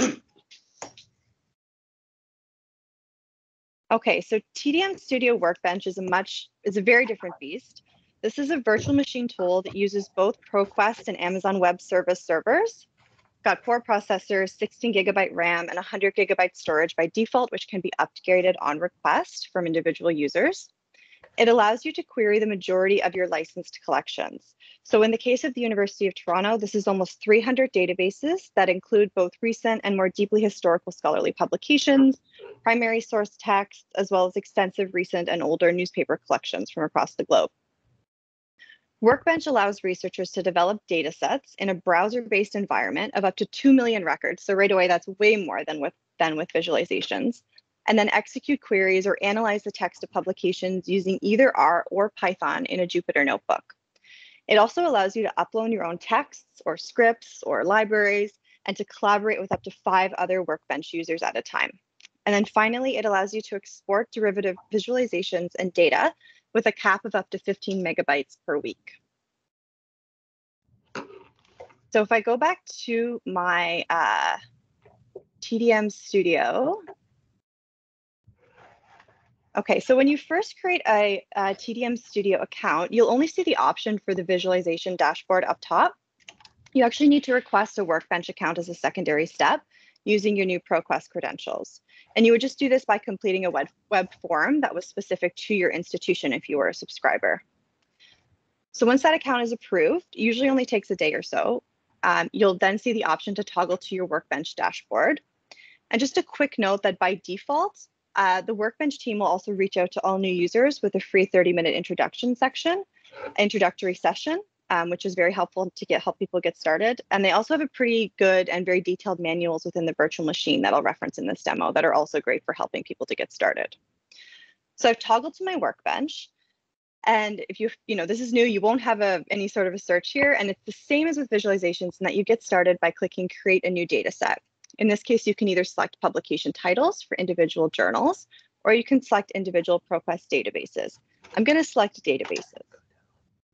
okay, so TDM Studio Workbench is a much is a very different beast. This is a virtual machine tool that uses both ProQuest and Amazon Web Service servers. Got four processors, 16 gigabyte RAM, and 100 gigabyte storage by default, which can be upgraded on request from individual users. It allows you to query the majority of your licensed collections. So in the case of the University of Toronto, this is almost 300 databases that include both recent and more deeply historical scholarly publications, primary source texts, as well as extensive recent and older newspaper collections from across the globe. Workbench allows researchers to develop data sets in a browser-based environment of up to 2 million records. So right away, that's way more than with, than with visualizations. And then execute queries or analyze the text of publications using either R or Python in a Jupyter notebook. It also allows you to upload your own texts or scripts or libraries and to collaborate with up to five other Workbench users at a time. And then finally, it allows you to export derivative visualizations and data with a cap of up to 15 megabytes per week. So if I go back to my uh, TDM Studio, Okay, so when you first create a, a, TDM Studio account, you'll only see the option for the visualization dashboard up top. You actually need to request a Workbench account as a secondary step using your new ProQuest credentials. And you would just do this by completing a web, web form that was specific to your institution if you were a subscriber. So once that account is approved, usually only takes a day or so, um, you'll then see the option to toggle to your Workbench dashboard. And just a quick note that by default, uh, the Workbench team will also reach out to all new users with a free 30 minute introduction section, introductory session, um, which is very helpful to get help people get started. And they also have a pretty good and very detailed manuals within the virtual machine that I'll reference in this demo that are also great for helping people to get started. So I've toggled to my Workbench. And if you, you know, this is new, you won't have a, any sort of a search here. And it's the same as with visualizations in that you get started by clicking create a new data set. In this case, you can either select publication titles for individual journals, or you can select individual ProQuest databases. I'm going to select databases.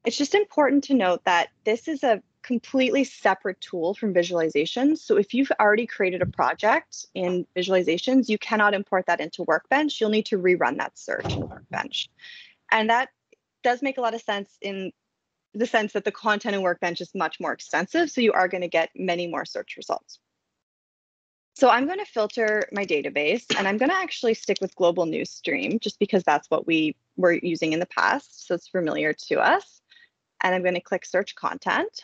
It's just important to note that this is a completely separate tool from visualizations. So if you've already created a project in visualizations, you cannot import that into Workbench. You'll need to rerun that search in Workbench. And that does make a lot of sense in the sense that the content in Workbench is much more extensive. So you are going to get many more search results. So I'm going to filter my database and I'm going to actually stick with Global News Stream just because that's what we were using in the past. So it's familiar to us. And I'm going to click search content.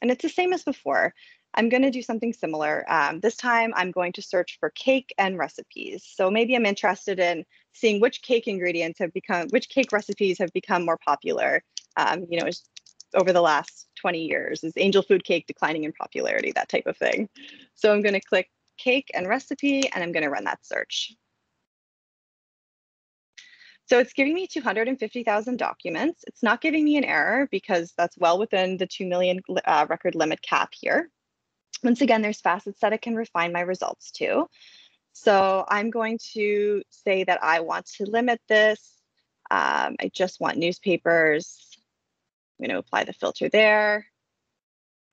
And it's the same as before. I'm going to do something similar. Um, this time I'm going to search for cake and recipes. So maybe I'm interested in seeing which cake ingredients have become, which cake recipes have become more popular, um, you know, over the last 20 years. Is angel food cake declining in popularity, that type of thing. So I'm going to click cake and recipe, and I'm going to run that search. So it's giving me 250,000 documents. It's not giving me an error because that's well within the 2 million uh, record limit cap here. Once again, there's facets that I can refine my results to. So I'm going to say that I want to limit this. Um, I just want newspapers. I'm going to apply the filter there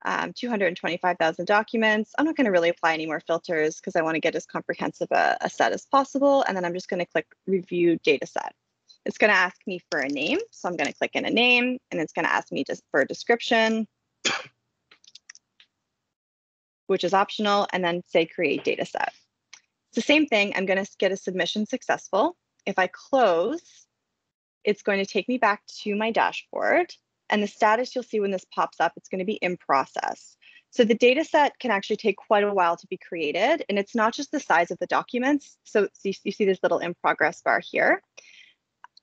um, 225,000 documents. I'm not going to really apply any more filters because I want to get as comprehensive a, a, set as possible. And then I'm just going to click review data set. It's going to ask me for a name. So I'm going to click in a name and it's going to ask me just for a description, which is optional, and then say create data set. It's the same thing. I'm going to get a submission successful. If I close, it's going to take me back to my dashboard and the status you'll see when this pops up, it's going to be in process. So the data set can actually take quite a while to be created. And it's not just the size of the documents. So you, you see this little in progress bar here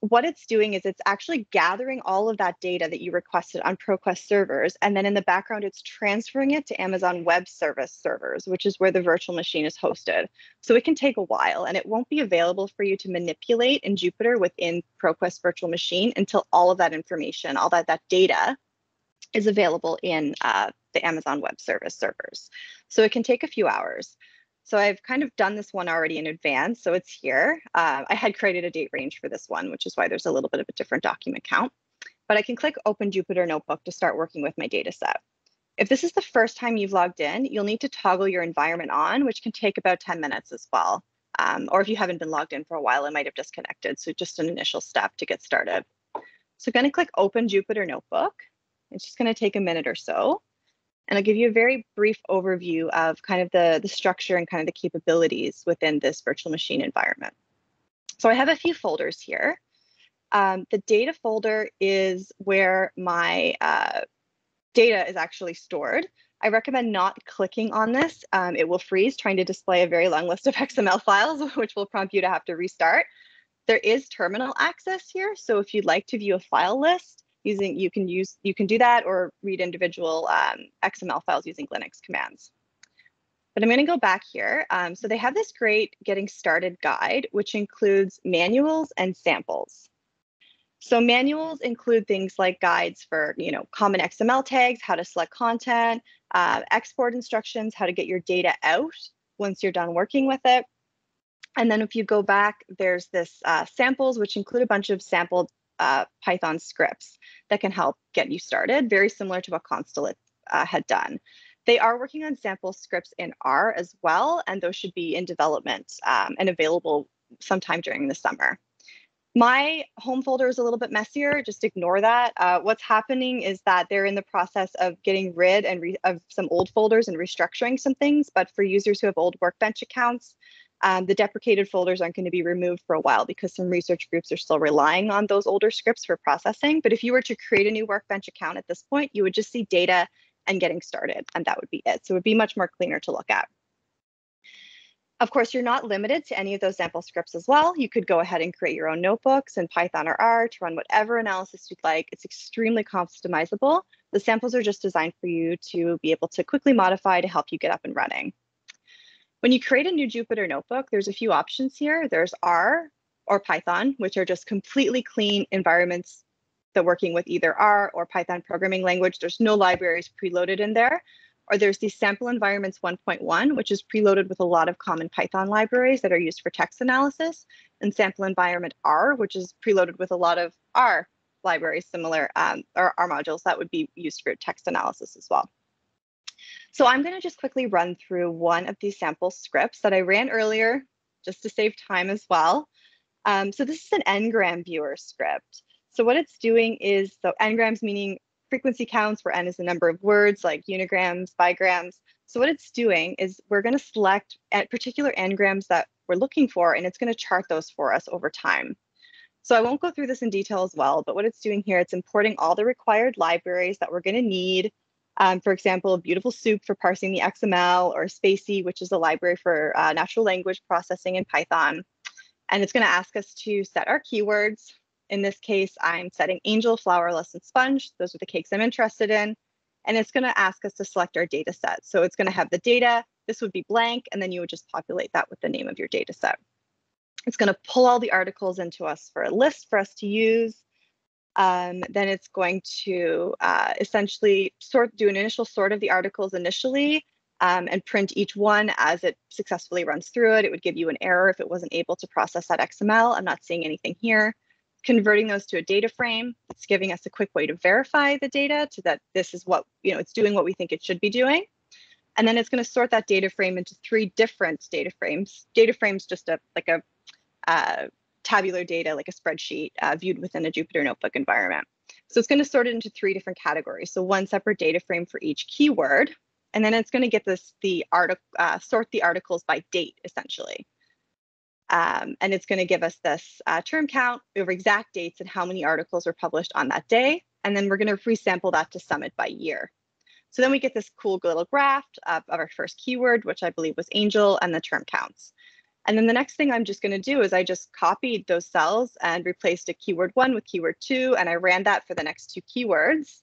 what it's doing is it's actually gathering all of that data that you requested on ProQuest servers. And then in the background, it's transferring it to Amazon Web Service servers, which is where the virtual machine is hosted. So it can take a while and it won't be available for you to manipulate in Jupyter within ProQuest Virtual Machine until all of that information, all that, that data is available in uh, the Amazon Web Service servers. So it can take a few hours. So I've kind of done this one already in advance. So it's here. Uh, I had created a date range for this one, which is why there's a little bit of a different document count. But I can click Open Jupyter Notebook to start working with my data set. If this is the first time you've logged in, you'll need to toggle your environment on, which can take about 10 minutes as well. Um, or if you haven't been logged in for a while, it might have disconnected. So just an initial step to get started. So I'm going to click Open Jupyter Notebook. It's just going to take a minute or so and I'll give you a very brief overview of kind of the, the structure and kind of the capabilities within this virtual machine environment. So I have a few folders here. Um, the data folder is where my uh, data is actually stored. I recommend not clicking on this. Um, it will freeze trying to display a very long list of XML files, which will prompt you to have to restart. There is terminal access here. So if you'd like to view a file list, using you can use you can do that or read individual um, XML files using Linux commands. But I'm going to go back here. Um, so they have this great getting started guide, which includes manuals and samples. So manuals include things like guides for, you know, common XML tags, how to select content, uh, export instructions, how to get your data out once you're done working with it. And then if you go back, there's this uh, samples, which include a bunch of sampled uh, Python scripts that can help get you started, very similar to what Constellate uh, had done. They are working on sample scripts in R as well, and those should be in development um, and available sometime during the summer. My home folder is a little bit messier, just ignore that. Uh, what's happening is that they're in the process of getting rid and of some old folders and restructuring some things, but for users who have old Workbench accounts, um, the deprecated folders aren't going to be removed for a while because some research groups are still relying on those older scripts for processing. But if you were to create a new Workbench account at this point, you would just see data and getting started, and that would be it. So it would be much more cleaner to look at. Of course, you're not limited to any of those sample scripts as well. You could go ahead and create your own notebooks in Python or R to run whatever analysis you'd like. It's extremely customizable. The samples are just designed for you to be able to quickly modify to help you get up and running. When you create a new Jupyter notebook, there's a few options here. There's R or Python, which are just completely clean environments that working with either R or Python programming language. There's no libraries preloaded in there or there's the sample environments 1.1, which is preloaded with a lot of common Python libraries that are used for text analysis, and sample environment R, which is preloaded with a lot of R libraries similar, um, or R modules that would be used for text analysis as well. So I'm going to just quickly run through one of these sample scripts that I ran earlier, just to save time as well. Um, so this is an n-gram viewer script. So what it's doing is, so n-grams meaning frequency counts where n is the number of words like unigrams, bigrams. So what it's doing is we're going to select at particular n-grams that we're looking for, and it's going to chart those for us over time. So I won't go through this in detail as well, but what it's doing here, it's importing all the required libraries that we're going to need. Um, for example, Beautiful Soup for parsing the XML, or spaCy, which is a library for uh, natural language processing in Python. And it's going to ask us to set our keywords. In this case, I'm setting angel, flourless, and sponge. Those are the cakes I'm interested in. And it's going to ask us to select our data set. So it's going to have the data. This would be blank, and then you would just populate that with the name of your data set. It's going to pull all the articles into us for a list for us to use. Um, then it's going to uh, essentially sort, do an initial sort of the articles initially um, and print each one as it successfully runs through it. It would give you an error if it wasn't able to process that XML. I'm not seeing anything here converting those to a data frame. It's giving us a quick way to verify the data to that this is what, you know, it's doing what we think it should be doing. And then it's going to sort that data frame into three different data frames. Data frames just a like a uh, tabular data, like a spreadsheet uh, viewed within a Jupyter Notebook environment. So it's going to sort it into three different categories. So one separate data frame for each keyword, and then it's going to get this the article uh, sort the articles by date essentially. Um, and it's going to give us this uh, term count over exact dates and how many articles were published on that day. And then we're going to resample that to Summit by year. So then we get this cool little graph of, of our first keyword, which I believe was angel, and the term counts. And then the next thing I'm just going to do is I just copied those cells and replaced a keyword one with keyword two, and I ran that for the next two keywords.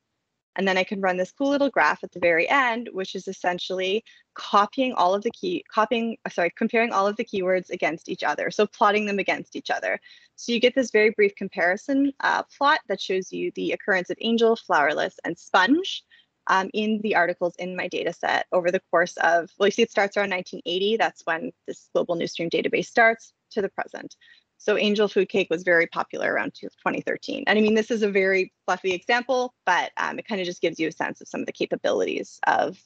And then I can run this cool little graph at the very end, which is essentially copying all of the key, copying, sorry, comparing all of the keywords against each other. So plotting them against each other. So you get this very brief comparison uh, plot that shows you the occurrence of angel, flourless, and sponge um, in the articles in my data set over the course of, well, you see it starts around 1980. That's when this global newsstream database starts to the present. So Angel Food Cake was very popular around 2013. And I mean, this is a very fluffy example, but um, it kind of just gives you a sense of some of the capabilities of,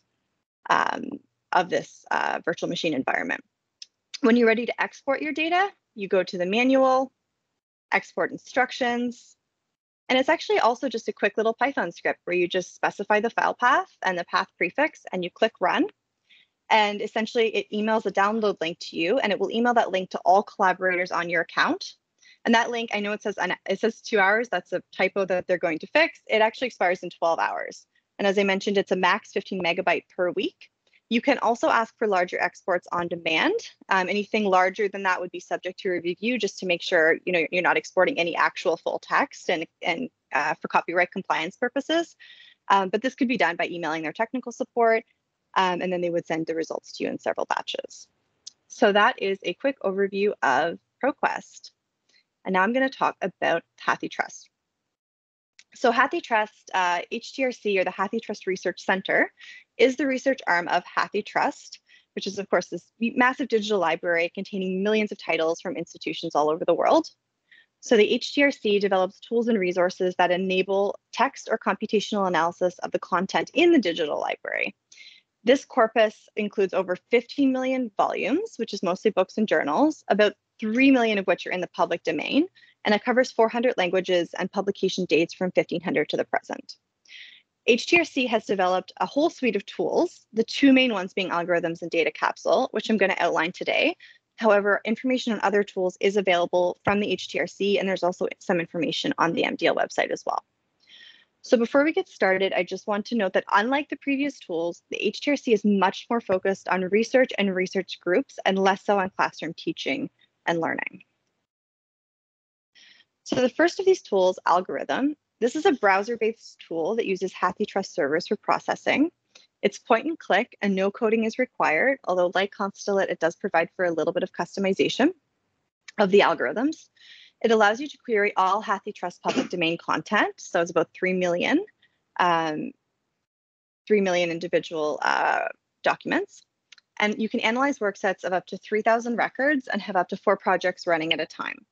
um, of this uh, virtual machine environment. When you're ready to export your data, you go to the manual, export instructions, and it's actually also just a quick little Python script where you just specify the file path and the path prefix and you click run. And essentially it emails a download link to you and it will email that link to all collaborators on your account. And that link, I know it says it says two hours. That's a typo that they're going to fix. It actually expires in 12 hours. And as I mentioned, it's a max 15 megabyte per week. You can also ask for larger exports on demand. Um, anything larger than that would be subject to review just to make sure you know you're not exporting any actual full text and, and uh, for copyright compliance purposes. Um, but this could be done by emailing their technical support um, and then they would send the results to you in several batches. So that is a quick overview of ProQuest. And now I'm going to talk about HathiTrust. So HathiTrust, uh, HTRC, or the HathiTrust Research Center, is the research arm of HathiTrust, which is, of course, this massive digital library containing millions of titles from institutions all over the world. So the HTRC develops tools and resources that enable text or computational analysis of the content in the digital library. This corpus includes over 15 million volumes, which is mostly books and journals, about 3 million of which are in the public domain, and it covers 400 languages and publication dates from 1500 to the present. HTRC has developed a whole suite of tools, the two main ones being algorithms and data capsule, which I'm going to outline today. However, information on other tools is available from the HTRC, and there's also some information on the MDL website as well. So before we get started, I just want to note that unlike the previous tools, the HTRC is much more focused on research and research groups and less so on classroom teaching and learning. So the first of these tools, Algorithm, this is a browser-based tool that uses HathiTrust servers for processing. It's point and click and no coding is required, although like Constellate, it does provide for a little bit of customization of the algorithms. It allows you to query all HathiTrust public domain content. So it's about 3 million, um, 3 million individual uh, documents. And you can analyze work sets of up to 3,000 records and have up to four projects running at a time.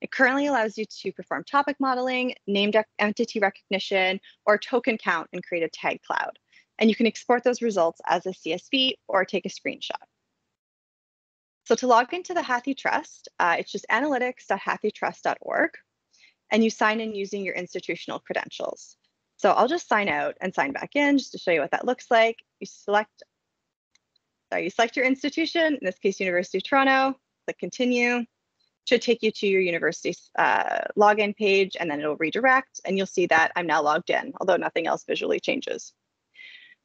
It currently allows you to perform topic modeling, named entity recognition, or token count and create a tag cloud. And you can export those results as a CSV or take a screenshot. So to log into the HathiTrust, uh, it's just analytics.hathitrust.org, and you sign in using your institutional credentials. So I'll just sign out and sign back in just to show you what that looks like. You select, sorry, you select your institution, in this case, University of Toronto, click continue, should take you to your university's uh, login page and then it'll redirect and you'll see that I'm now logged in, although nothing else visually changes.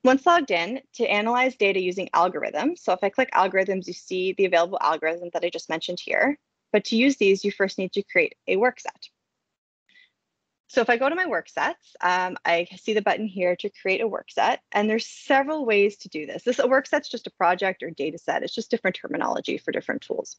Once logged in, to analyze data using algorithms, so if I click algorithms, you see the available algorithms that I just mentioned here. But to use these, you first need to create a work set. So if I go to my work sets, um, I see the button here to create a work set, and there's several ways to do this. This a work set's just a project or data set. It's just different terminology for different tools.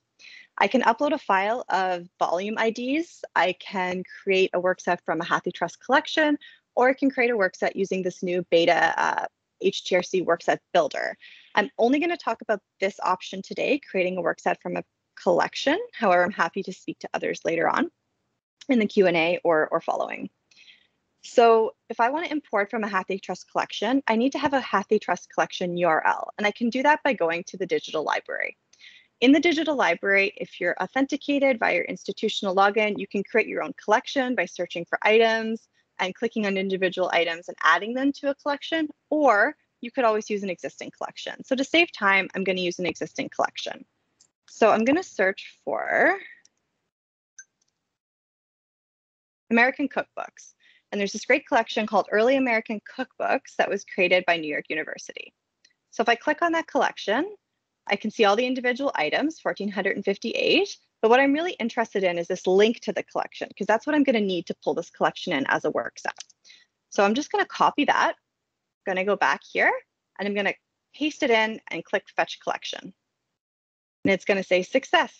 I can upload a file of volume IDs. I can create a work set from a HathiTrust collection, or I can create a work set using this new beta uh, HTRC workset builder. I'm only going to talk about this option today, creating a work set from a collection. However, I'm happy to speak to others later on in the Q&A or, or following. So if I want to import from a HathiTrust collection, I need to have a HathiTrust collection URL, and I can do that by going to the digital library. In the digital library, if you're authenticated via your institutional login, you can create your own collection by searching for items and clicking on individual items and adding them to a collection, or you could always use an existing collection. So to save time, I'm going to use an existing collection. So I'm going to search for American cookbooks. And there's this great collection called Early American Cookbooks that was created by New York University. So if I click on that collection, I can see all the individual items, 1458. But what I'm really interested in is this link to the collection, because that's what I'm going to need to pull this collection in as a work set. So I'm just going to copy that. I'm going to go back here and I'm going to paste it in and click fetch collection. And it's going to say success.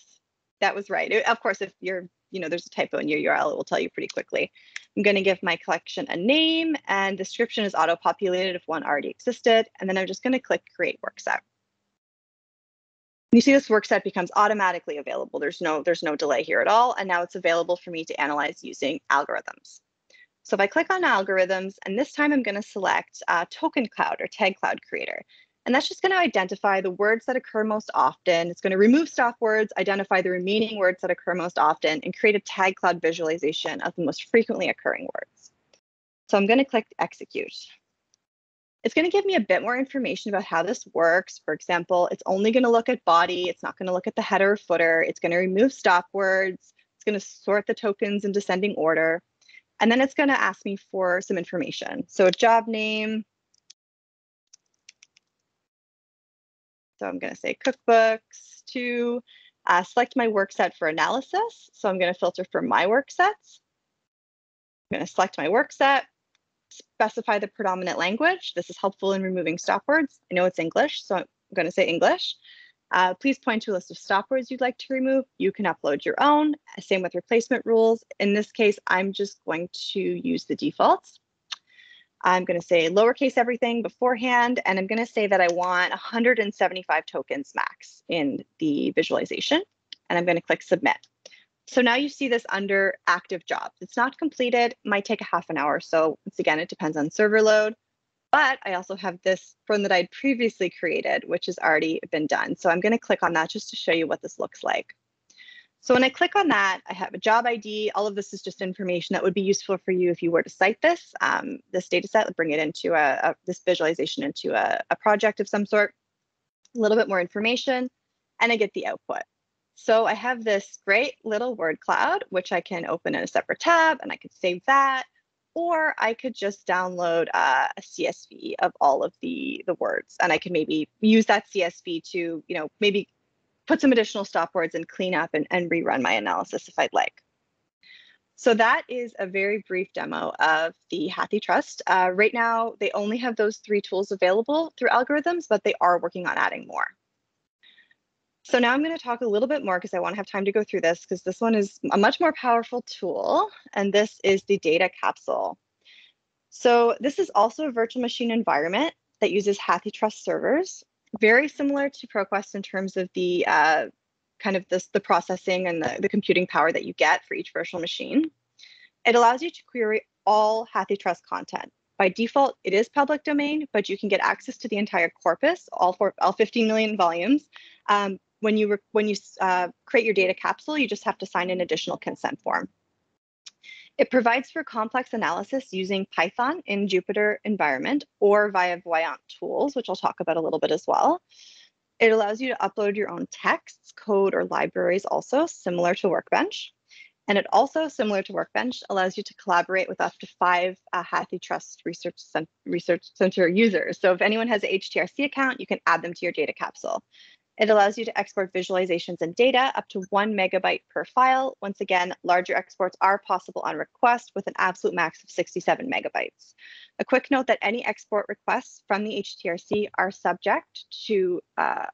That was right. It, of course, if you're you know, there's a typo in your URL, it will tell you pretty quickly. I'm going to give my collection a name and description is auto-populated if one already existed. And then I'm just going to click create workset. You see this workset becomes automatically available. There's no, there's no delay here at all. And now it's available for me to analyze using algorithms. So if I click on algorithms, and this time I'm going to select uh, token cloud or tag cloud creator. And that's just going to identify the words that occur most often. It's going to remove stop words, identify the remaining words that occur most often, and create a tag cloud visualization of the most frequently occurring words. So I'm going to click execute. It's going to give me a bit more information about how this works. For example, it's only going to look at body. It's not going to look at the header or footer. It's going to remove stop words. It's going to sort the tokens in descending order. And then it's going to ask me for some information. So a job name, So I'm going to say cookbooks to uh, select my work set for analysis. So I'm going to filter for my work sets. I'm going to select my work set, specify the predominant language. This is helpful in removing stop words. I know it's English, so I'm going to say English. Uh, please point to a list of stop words you'd like to remove. You can upload your own. Same with replacement rules. In this case, I'm just going to use the defaults. I'm going to say lowercase everything beforehand, and I'm going to say that I want 175 tokens max in the visualization, and I'm going to click submit. So now you see this under active jobs. It's not completed, might take a half an hour. So once again, it depends on server load. But I also have this from that I'd previously created, which has already been done. So I'm going to click on that just to show you what this looks like. So when I click on that, I have a job ID. All of this is just information that would be useful for you if you were to cite this, um, this data set, bring it into a, a this visualization into a, a project of some sort, a little bit more information, and I get the output. So I have this great little word cloud, which I can open in a separate tab and I could save that, or I could just download uh, a CSV of all of the, the words and I can maybe use that CSV to, you know, maybe put some additional stop words and clean up and, and rerun my analysis if I'd like. So that is a very brief demo of the HathiTrust. Uh, right now, they only have those three tools available through algorithms, but they are working on adding more. So now I'm going to talk a little bit more because I want to have time to go through this because this one is a much more powerful tool, and this is the data capsule. So this is also a virtual machine environment that uses HathiTrust servers, very similar to ProQuest in terms of the uh, kind of this, the processing and the, the computing power that you get for each virtual machine. It allows you to query all HathiTrust content. By default, it is public domain, but you can get access to the entire corpus, all, all 15 million volumes. Um, when you, when you uh, create your data capsule, you just have to sign an additional consent form. It provides for complex analysis using Python in Jupyter environment or via Voyant tools, which I'll talk about a little bit as well. It allows you to upload your own texts, code, or libraries also, similar to Workbench. And it also, similar to Workbench, allows you to collaborate with up to five uh, HathiTrust Research, Cent Research Center users. So if anyone has an HTRC account, you can add them to your data capsule. It allows you to export visualizations and data up to one megabyte per file. Once again, larger exports are possible on request with an absolute max of 67 megabytes. A quick note that any export requests from the HTRC are subject to, uh,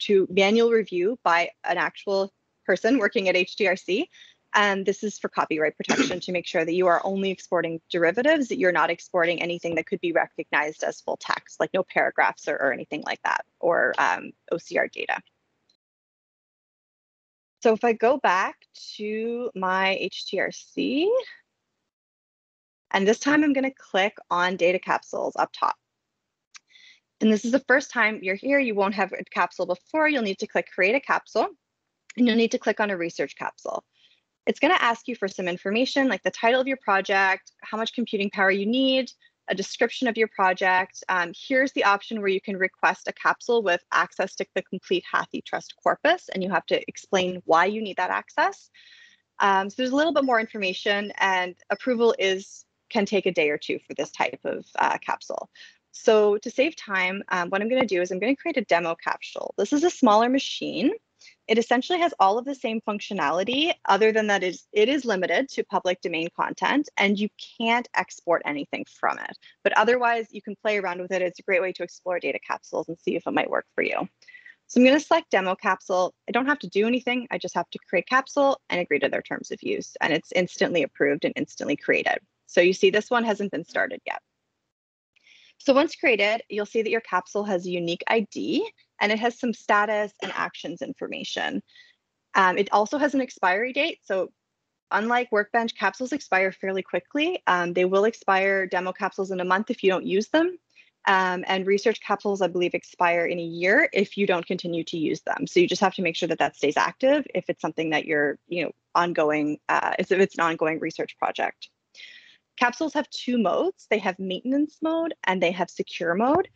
to manual review by an actual person working at HTRC. And this is for copyright protection to make sure that you are only exporting derivatives, that you're not exporting anything that could be recognized as full text, like no paragraphs or, or anything like that, or um, OCR data. So if I go back to my HTRC, and this time I'm going to click on data capsules up top. And this is the first time you're here, you won't have a capsule before, you'll need to click create a capsule, and you'll need to click on a research capsule. It's going to ask you for some information like the title of your project, how much computing power you need, a description of your project. Um, here's the option where you can request a capsule with access to the complete HathiTrust corpus, and you have to explain why you need that access. Um, so there's a little bit more information, and approval is can take a day or two for this type of uh, capsule. So to save time, um, what I'm going to do is I'm going to create a demo capsule. This is a smaller machine. It essentially has all of the same functionality, other than that is it is limited to public domain content and you can't export anything from it. But otherwise, you can play around with it. It's a great way to explore data capsules and see if it might work for you. So I'm going to select demo capsule. I don't have to do anything. I just have to create capsule and agree to their terms of use. And it's instantly approved and instantly created. So you see this one hasn't been started yet. So once created, you'll see that your capsule has a unique ID and it has some status and actions information. Um, it also has an expiry date. So unlike Workbench, capsules expire fairly quickly. Um, they will expire demo capsules in a month if you don't use them. Um, and research capsules, I believe, expire in a year if you don't continue to use them. So you just have to make sure that that stays active if it's something that you're, you know, ongoing, uh, if it's an ongoing research project. Capsules have two modes. They have maintenance mode and they have secure mode.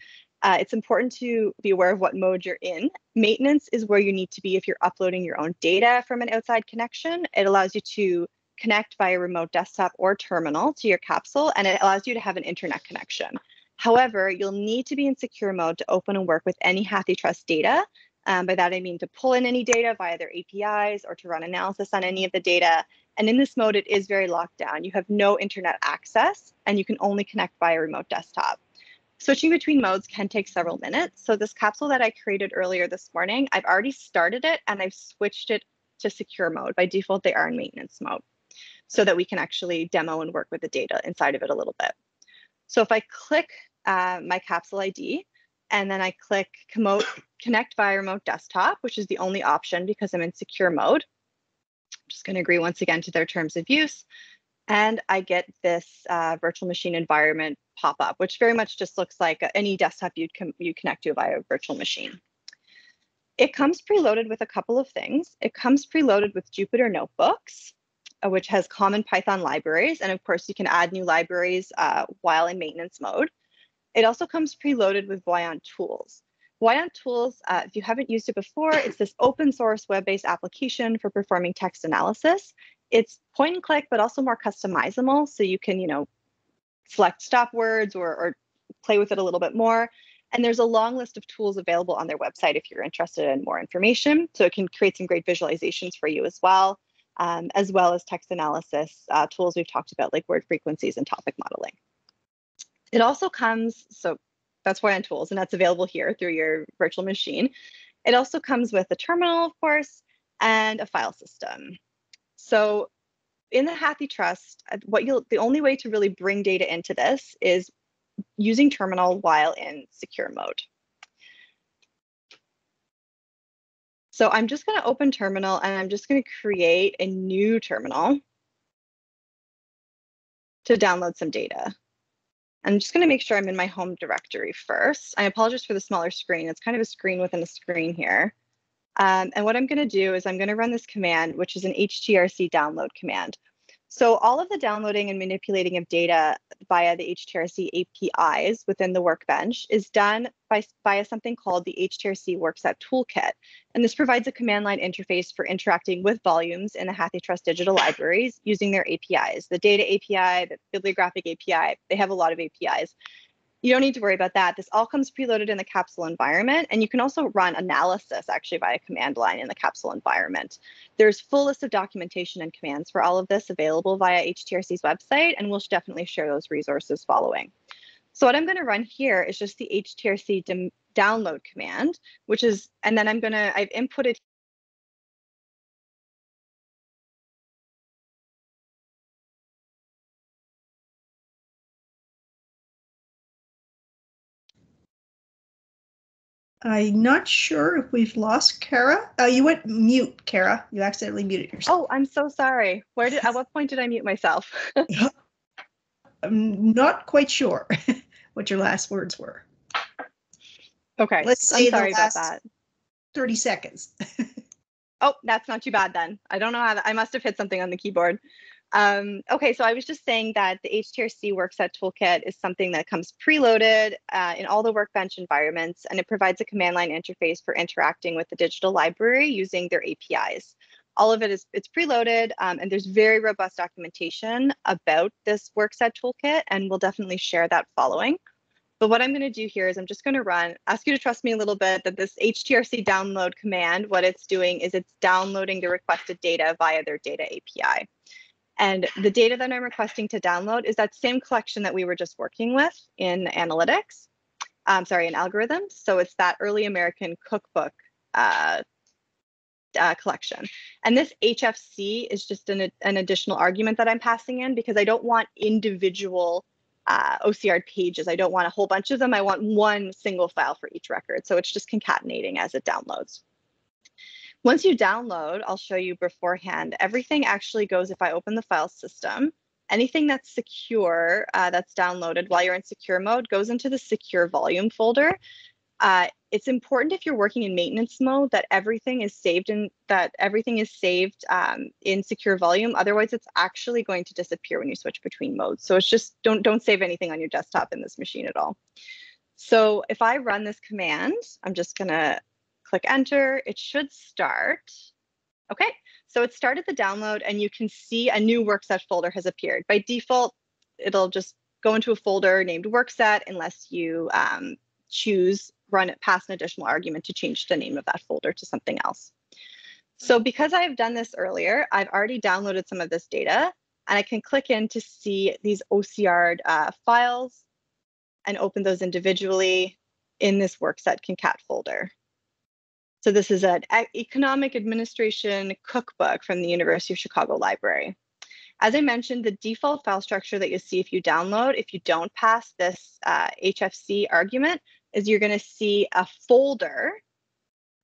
Uh, it's important to be aware of what mode you're in. Maintenance is where you need to be if you're uploading your own data from an outside connection. It allows you to connect via remote desktop or terminal to your capsule, and it allows you to have an internet connection. However, you'll need to be in secure mode to open and work with any HathiTrust data. Um, by that, I mean to pull in any data via their APIs or to run analysis on any of the data. And in this mode, it is very locked down. You have no internet access, and you can only connect via remote desktop. Switching between modes can take several minutes. So this capsule that I created earlier this morning, I've already started it and I've switched it to secure mode. By default, they are in maintenance mode so that we can actually demo and work with the data inside of it a little bit. So if I click uh, my capsule ID and then I click connect via remote desktop, which is the only option because I'm in secure mode, just going to agree once again to their terms of use. And I get this uh, virtual machine environment pop up, which very much just looks like any desktop you'd, you connect to via virtual machine. It comes preloaded with a couple of things. It comes preloaded with Jupyter Notebooks, uh, which has common Python libraries. And of course, you can add new libraries uh, while in maintenance mode. It also comes preloaded with Voyant Tools. Voyant Tools, uh, if you haven't used it before, it's this open source web-based application for performing text analysis. It's point and click, but also more customizable. So you can, you know, select stop words or, or play with it a little bit more. And there's a long list of tools available on their website if you're interested in more information. So it can create some great visualizations for you as well, um, as well as text analysis uh, tools we've talked about like word frequencies and topic modeling. It also comes, so that's Voyant Tools, and that's available here through your virtual machine. It also comes with a terminal, of course, and a file system. So in the HathiTrust, uh, what you'll the only way to really bring data into this is using terminal while in secure mode. So I'm just going to open terminal and I'm just going to create a new terminal to download some data. I'm just going to make sure I'm in my home directory first. I apologize for the smaller screen. It's kind of a screen within a screen here. Um, and what I'm going to do is I'm going to run this command, which is an HTRC download command. So all of the downloading and manipulating of data via the HTRC APIs within the workbench is done by, via something called the HTRC Workset Toolkit. And this provides a command line interface for interacting with volumes in the HathiTrust digital libraries using their APIs. The data API, the bibliographic API, they have a lot of APIs you don't need to worry about that. This all comes preloaded in the capsule environment, and you can also run analysis actually via command line in the capsule environment. There's full list of documentation and commands for all of this available via HTRC's website, and we'll definitely share those resources following. So what I'm going to run here is just the HTRC download command, which is, and then I'm going to, I've inputted I'm not sure if we've lost Kara. Uh, you went mute, Kara. You accidentally muted yourself. Oh, I'm so sorry. Where did? At what point did I mute myself? I'm not quite sure what your last words were. Okay. Let's say I'm sorry the last about that. 30 seconds. Oh, that's not too bad then. I don't know how that, I must have hit something on the keyboard. Um, okay, so I was just saying that the HTRC Workset Toolkit is something that comes preloaded uh, in all the Workbench environments, and it provides a command line interface for interacting with the digital library using their APIs. All of it is it's preloaded, um, and there's very robust documentation about this Workset Toolkit, and we'll definitely share that following. But what I'm going to do here is I'm just going to run, ask you to trust me a little bit that this HTRC download command, what it's doing is it's downloading the requested data via their data API. And the data that I'm requesting to download is that same collection that we were just working with in analytics, um, sorry, in algorithms. So it's that early American cookbook uh, uh, collection. And this HFC is just an, an additional argument that I'm passing in because I don't want individual uh, OCR pages. I don't want a whole bunch of them. I want one single file for each record. So it's just concatenating as it downloads. Once you download, I'll show you beforehand, everything actually goes, if I open the file system, anything that's secure uh, that's downloaded while you're in secure mode goes into the secure volume folder. Uh, it's important if you're working in maintenance mode that everything is saved in that everything is saved um, in secure volume. Otherwise, it's actually going to disappear when you switch between modes. So it's just don't don't save anything on your desktop in this machine at all. So if I run this command, I'm just gonna click enter, it should start. Okay, so it started the download and you can see a new workset folder has appeared. By default, it'll just go into a folder named workset unless you um, choose run it past an additional argument to change the name of that folder to something else. So because I've done this earlier, I've already downloaded some of this data and I can click in to see these OCR uh, files and open those individually in this workset concat folder. So this is an economic administration cookbook from the University of Chicago Library. As I mentioned, the default file structure that you see if you download, if you don't pass this uh, HFC argument, is you're going to see a folder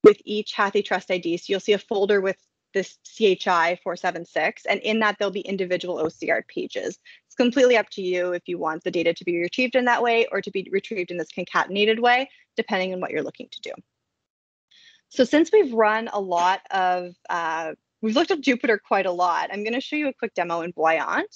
with each HathiTrust ID. So you'll see a folder with this CHI 476, and in that there'll be individual OCR pages. It's completely up to you if you want the data to be retrieved in that way or to be retrieved in this concatenated way, depending on what you're looking to do. So since we've run a lot of, uh, we've looked at Jupyter quite a lot, I'm going to show you a quick demo in Voyant.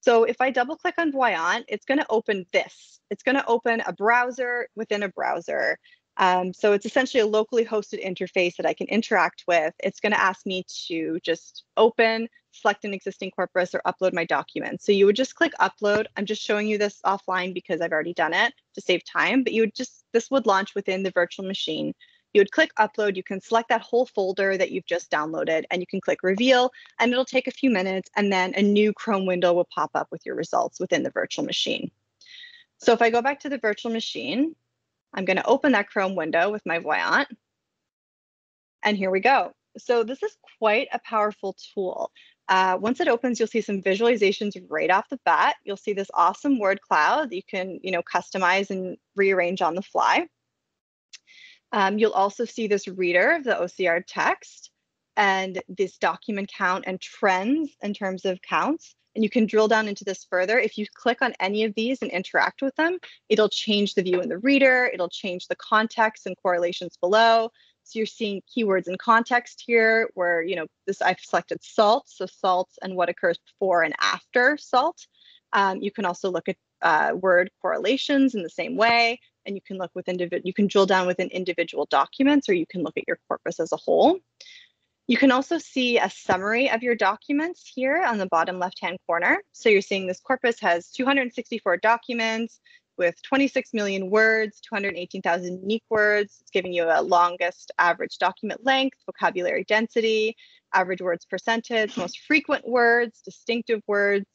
So if I double click on Voyant, it's going to open this. It's going to open a browser within a browser. Um, so it's essentially a locally hosted interface that I can interact with. It's going to ask me to just open, select an existing corpus, or upload my documents. So you would just click upload. I'm just showing you this offline because I've already done it to save time, but you would just, this would launch within the virtual machine. You would click upload, you can select that whole folder that you've just downloaded, and you can click reveal, and it'll take a few minutes, and then a new Chrome window will pop up with your results within the virtual machine. So if I go back to the virtual machine, I'm going to open that Chrome window with my Voyant. And here we go. So this is quite a powerful tool. Uh, once it opens, you'll see some visualizations right off the bat. You'll see this awesome word cloud that you can, you know, customize and rearrange on the fly. Um, you'll also see this reader of the OCR text and this document count and trends in terms of counts. And you can drill down into this further. If you click on any of these and interact with them, it'll change the view in the reader. It'll change the context and correlations below. So you're seeing keywords in context here where, you know, this I've selected salt, so salt and what occurs before and after salt. Um, you can also look at uh, word correlations in the same way, and you can look with individual, you can drill down within individual documents, or you can look at your corpus as a whole. You can also see a summary of your documents here on the bottom left-hand corner. So you're seeing this corpus has 264 documents with 26 million words, 218,000 unique words. It's giving you a longest average document length, vocabulary density, average words percentage, most frequent words, distinctive words.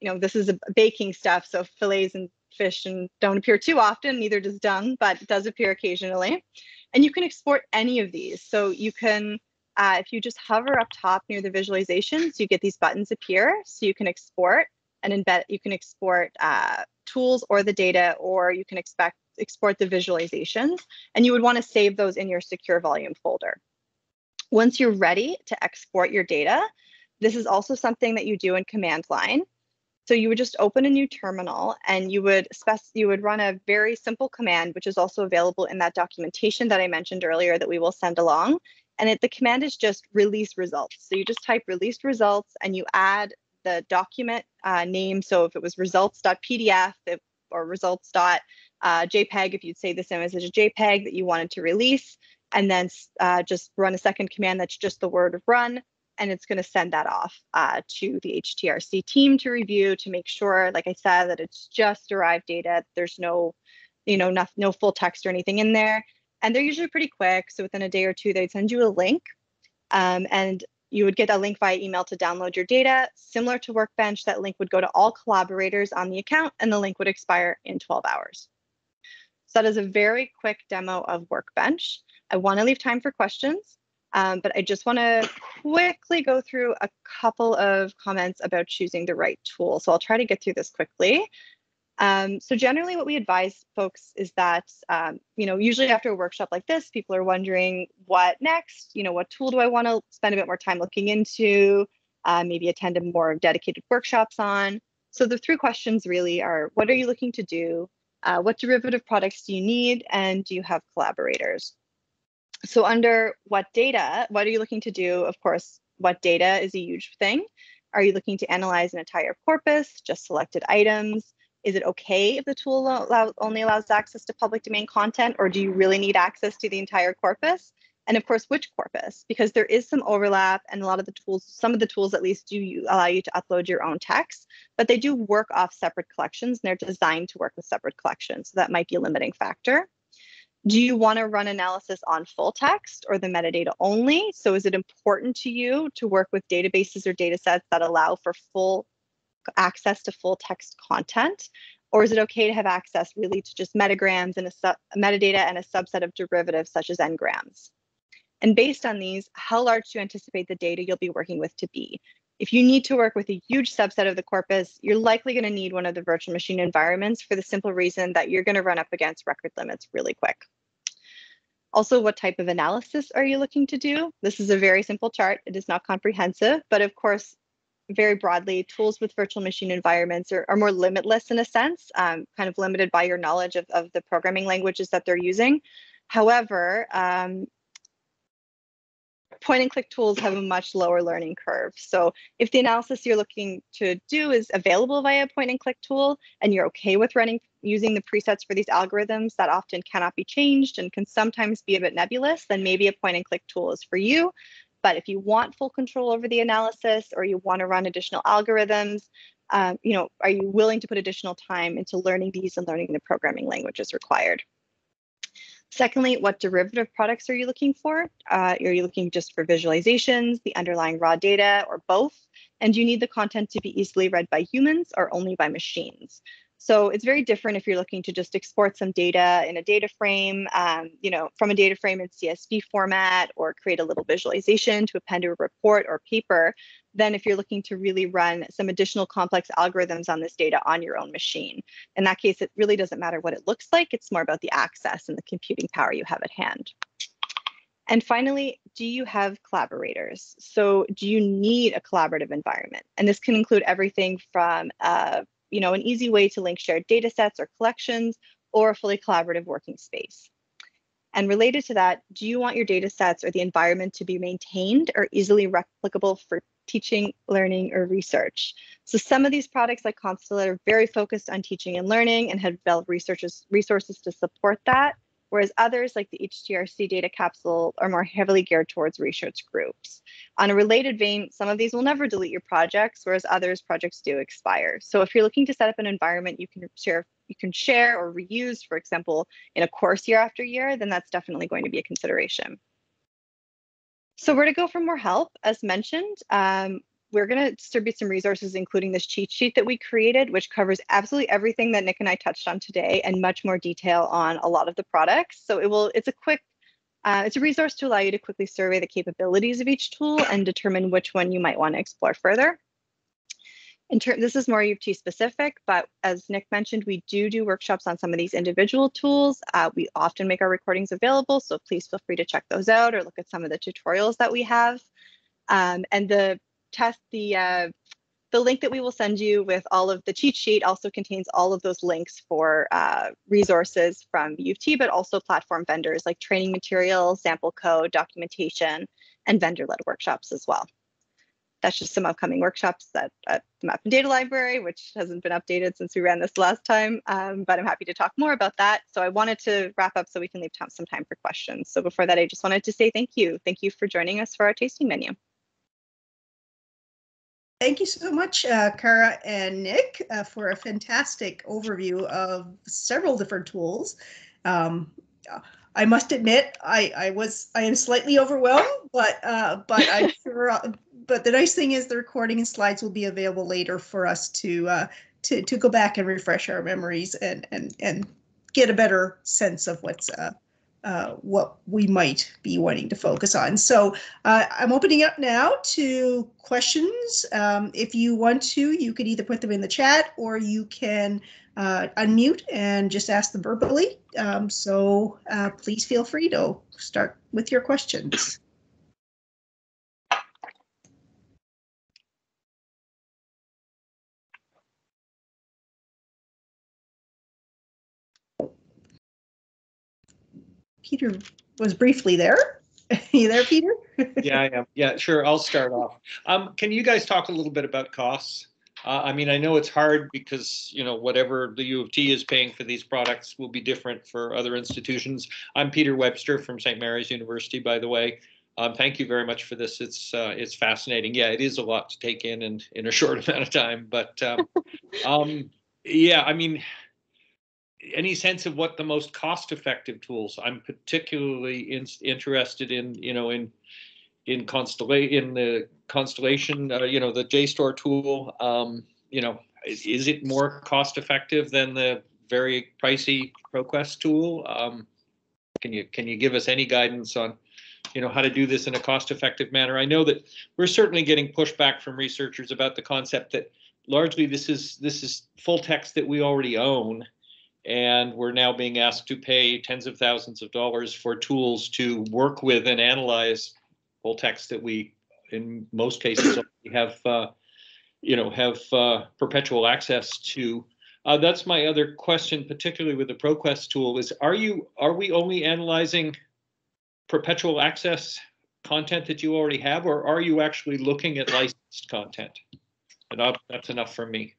You know, this is a baking stuff, so fillets and fish and don't appear too often, neither does dung, but it does appear occasionally. And you can export any of these. So you can uh, if you just hover up top near the visualizations, you get these buttons appear. So you can export and embed, you can export uh, tools or the data, or you can expect export the visualizations. And you would want to save those in your secure volume folder. Once you're ready to export your data, this is also something that you do in command line. So you would just open a new terminal and you would spec you would run a very simple command, which is also available in that documentation that I mentioned earlier that we will send along. And it, the command is just release results. So you just type released results and you add the document uh, name. So if it was results.pdf if, or results.jpg, uh, if you'd say this image is a JPEG that you wanted to release, and then uh, just run a second command that's just the word run, and it's going to send that off uh, to the HTRC team to review to make sure, like I said, that it's just derived data. There's no, you know, no, no full text or anything in there and they're usually pretty quick. So within a day or two, they'd send you a link, um, and you would get a link via email to download your data. Similar to Workbench, that link would go to all collaborators on the account, and the link would expire in 12 hours. So that is a very quick demo of Workbench. I want to leave time for questions, um, but I just want to quickly go through a couple of comments about choosing the right tool. So I'll try to get through this quickly. Um, so generally what we advise folks is that, um, you know, usually after a workshop like this, people are wondering what next, you know, what tool do I want to spend a bit more time looking into, uh, maybe attend a more dedicated workshops on. So the three questions really are, what are you looking to do? Uh, what derivative products do you need? And do you have collaborators? So under what data, what are you looking to do? Of course, what data is a huge thing. Are you looking to analyze an entire corpus, just selected items? is it okay if the tool allow, only allows access to public domain content, or do you really need access to the entire corpus? And of course, which corpus? Because there is some overlap, and a lot of the tools, some of the tools at least, do allow you to upload your own text, but they do work off separate collections, and they're designed to work with separate collections. So that might be a limiting factor. Do you want to run analysis on full text or the metadata only? So is it important to you to work with databases or data sets that allow for full access to full text content? Or is it okay to have access really to just metagrams and a su- metadata and a subset of derivatives such as n-grams? And based on these, how large do you anticipate the data you'll be working with to be? If you need to work with a huge subset of the corpus, you're likely going to need one of the virtual machine environments for the simple reason that you're going to run up against record limits really quick. Also, what type of analysis are you looking to do? This is a very simple chart. It is not comprehensive, but of course, very broadly, tools with virtual machine environments are, are more limitless in a sense, um, kind of limited by your knowledge of, of the programming languages that they're using. However, um, point and click tools have a much lower learning curve. So if the analysis you're looking to do is available via a point and click tool and you're okay with running using the presets for these algorithms that often cannot be changed and can sometimes be a bit nebulous, then maybe a point and click tool is for you. But if you want full control over the analysis or you want to run additional algorithms, um, you know, are you willing to put additional time into learning these and learning the programming languages required? Secondly, what derivative products are you looking for? Uh, are you looking just for visualizations, the underlying raw data, or both? And do you need the content to be easily read by humans or only by machines? So it's very different if you're looking to just export some data in a data frame, um, you know, from a data frame in CSV format or create a little visualization to append to a report or paper, than if you're looking to really run some additional complex algorithms on this data on your own machine. In that case, it really doesn't matter what it looks like. It's more about the access and the computing power you have at hand. And finally, do you have collaborators? So do you need a collaborative environment? And this can include everything from uh, you know, an easy way to link shared data sets or collections or a fully collaborative working space. And related to that, do you want your data sets or the environment to be maintained or easily replicable for teaching, learning, or research? So some of these products like Constellate are very focused on teaching and learning and have developed researchers, resources to support that whereas others like the HTRC data capsule are more heavily geared towards research groups. On a related vein, some of these will never delete your projects, whereas others projects do expire. So if you're looking to set up an environment you can share you can share or reuse, for example, in a course year after year, then that's definitely going to be a consideration. So where to go for more help? As mentioned, um, we're going to distribute some resources, including this cheat sheet that we created, which covers absolutely everything that Nick and I touched on today and much more detail on a lot of the products. So it will, it's a quick, uh, it's a resource to allow you to quickly survey the capabilities of each tool and determine which one you might want to explore further. In term, this is more U of T specific, but as Nick mentioned, we do do workshops on some of these individual tools. Uh, we often make our recordings available, so please feel free to check those out or look at some of the tutorials that we have. Um, and the test the uh, the link that we will send you with all of the cheat sheet also contains all of those links for uh, resources from U of T, but also platform vendors like training materials, sample code, documentation, and vendor-led workshops as well. That's just some upcoming workshops at, at the Map and Data Library, which hasn't been updated since we ran this last time, um, but I'm happy to talk more about that. So I wanted to wrap up so we can leave some time for questions. So before that, I just wanted to say thank you. Thank you for joining us for our tasting menu. Thank you so much, uh, Kara and Nick, uh, for a fantastic overview of several different tools. Um, I must admit, I, I was I am slightly overwhelmed, but uh, but I'm sure. But the nice thing is the recording and slides will be available later for us to uh, to to go back and refresh our memories and and and get a better sense of what's uh, uh, what we might be wanting to focus on. So uh, I'm opening up now to questions. Um, if you want to, you could either put them in the chat or you can uh, unmute and just ask them verbally. Um, so uh, please feel free to start with your questions. Peter was briefly there. you there, Peter? yeah, I am. Yeah, sure. I'll start off. Um, can you guys talk a little bit about costs? Uh, I mean, I know it's hard because you know whatever the U of T is paying for these products will be different for other institutions. I'm Peter Webster from St. Mary's University, by the way. Um, thank you very much for this. It's uh, it's fascinating. Yeah, it is a lot to take in and in a short amount of time, but um, um, yeah, I mean, any sense of what the most cost-effective tools? I'm particularly in, interested in, you know, in in Constellation, in the Constellation, uh, you know, the JSTOR tool. Um, you know, is, is, it more cost-effective than the very pricey ProQuest tool? Um, can you can you give us any guidance on, you know, how to do this in a cost-effective manner? I know that we're certainly getting pushback from researchers about the concept that largely this is this is full text that we already own and we're now being asked to pay tens of thousands of dollars for tools to work with and analyze full text that we, in most cases, have, uh, you know, have uh, perpetual access to. Uh, that's my other question, particularly with the ProQuest tool. Is are you are we only analyzing perpetual access content that you already have, or are you actually looking at licensed content? And that's enough for me.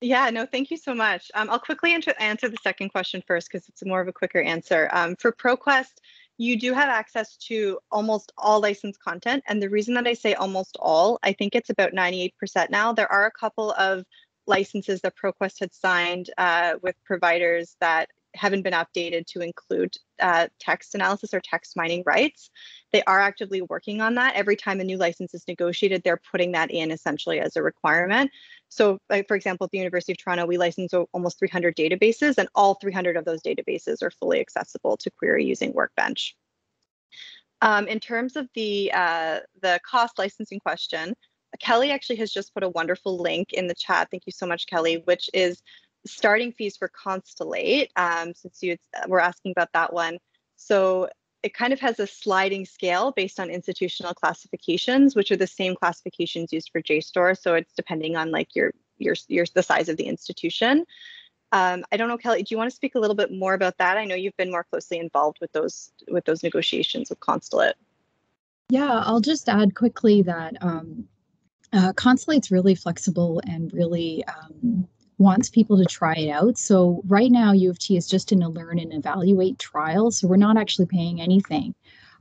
Yeah, no, thank you so much. Um, I'll quickly answer, answer the second question first because it's more of a quicker answer. Um, for ProQuest, you do have access to almost all licensed content. And the reason that I say almost all, I think it's about 98% now. There are a couple of licenses that ProQuest had signed uh, with providers that haven't been updated to include uh, text analysis or text mining rights. They are actively working on that. Every time a new license is negotiated, they're putting that in essentially as a requirement. So, like, for example, at the University of Toronto, we license almost 300 databases, and all 300 of those databases are fully accessible to query using Workbench. Um, in terms of the uh, the cost licensing question, Kelly actually has just put a wonderful link in the chat. Thank you so much, Kelly, which is starting fees for Constellate, um, since you were asking about that one. So it kind of has a sliding scale based on institutional classifications, which are the same classifications used for JSTOR. So it's depending on like your your your the size of the institution. Um, I don't know, Kelly. Do you want to speak a little bit more about that? I know you've been more closely involved with those with those negotiations with Constellate. Yeah, I'll just add quickly that um, uh, Constellate's really flexible and really um, wants people to try it out. So right now, U of T is just in a learn and evaluate trial. So we're not actually paying anything.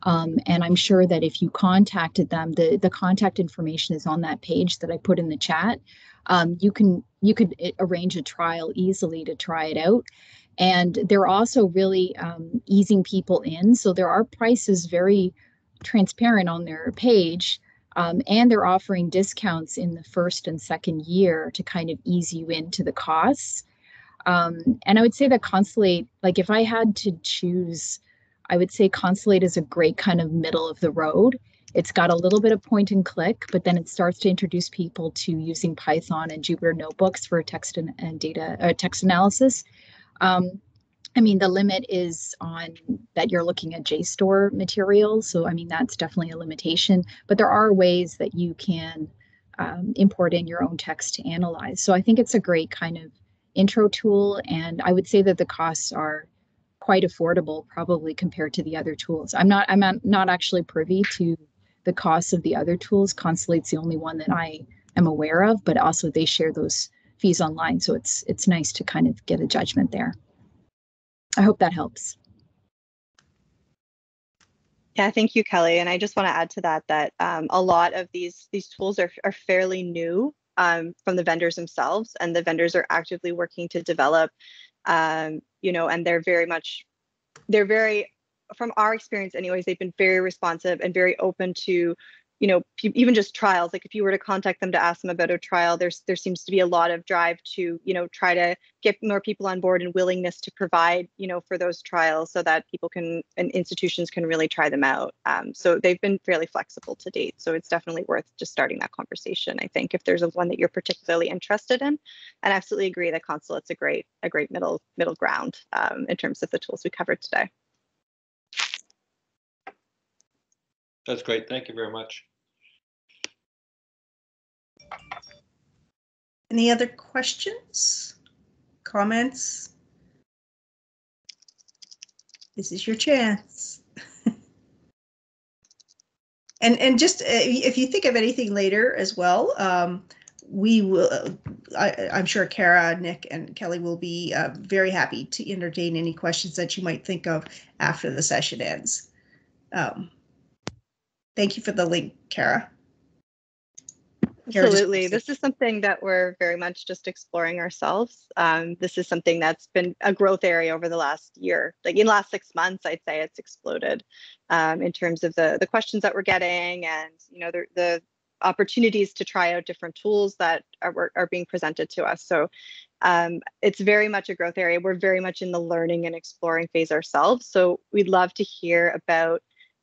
Um, and I'm sure that if you contacted them, the, the contact information is on that page that I put in the chat. Um, you can you could eh, arrange a trial easily to try it out. And they're also really um, easing people in. So there are prices very transparent on their page um, and they're offering discounts in the first and second year to kind of ease you into the costs. Um, and I would say that Constellate, like if I had to choose, I would say Constellate is a great kind of middle of the road. It's got a little bit of point and click, but then it starts to introduce people to using Python and Jupyter notebooks for text and, and data uh, text analysis. Um, I mean, the limit is on that you're looking at JSTOR material. So, I mean, that's definitely a limitation, but there are ways that you can um, import in your own text to analyze. So, I think it's a great kind of intro tool. And I would say that the costs are quite affordable, probably compared to the other tools. I'm not, I'm not actually privy to the costs of the other tools. Constellate's the only one that I am aware of, but also they share those fees online. So it's, it's nice to kind of get a judgment there. I hope that helps. Yeah, thank you, Kelly. And I just want to add to that that um, a lot of these these tools are, are fairly new um, from the vendors themselves, and the vendors are actively working to develop, um, you know, and they're very much, they're very, from our experience, anyways, they've been very responsive and very open to you know even just trials like if you were to contact them to ask them about a trial there's there seems to be a lot of drive to you know try to get more people on board and willingness to provide you know for those trials so that people can and institutions can really try them out. Um, so they've been fairly flexible to date so it's definitely worth just starting that conversation i think if there's a one that you're particularly interested in. And I absolutely agree that Constellate's a great a great middle middle ground um, in terms of the tools we covered today. That's great. Thank you very much Any other questions, comments? This is your chance. and and just uh, if you think of anything later as well, um, we will. Uh, I, am sure Kara, Nick, and Kelly will be uh, very happy to entertain any questions that you might think of after the session ends. Um, thank you for the link, Kara. Absolutely. This is something that we're very much just exploring ourselves. Um, this is something that's been a growth area over the last year. Like in the last six months, I'd say it's exploded um, in terms of the the questions that we're getting and you know the, the opportunities to try out different tools that are, are being presented to us. So um, it's very much a growth area. We're very much in the learning and exploring phase ourselves. So we'd love to hear about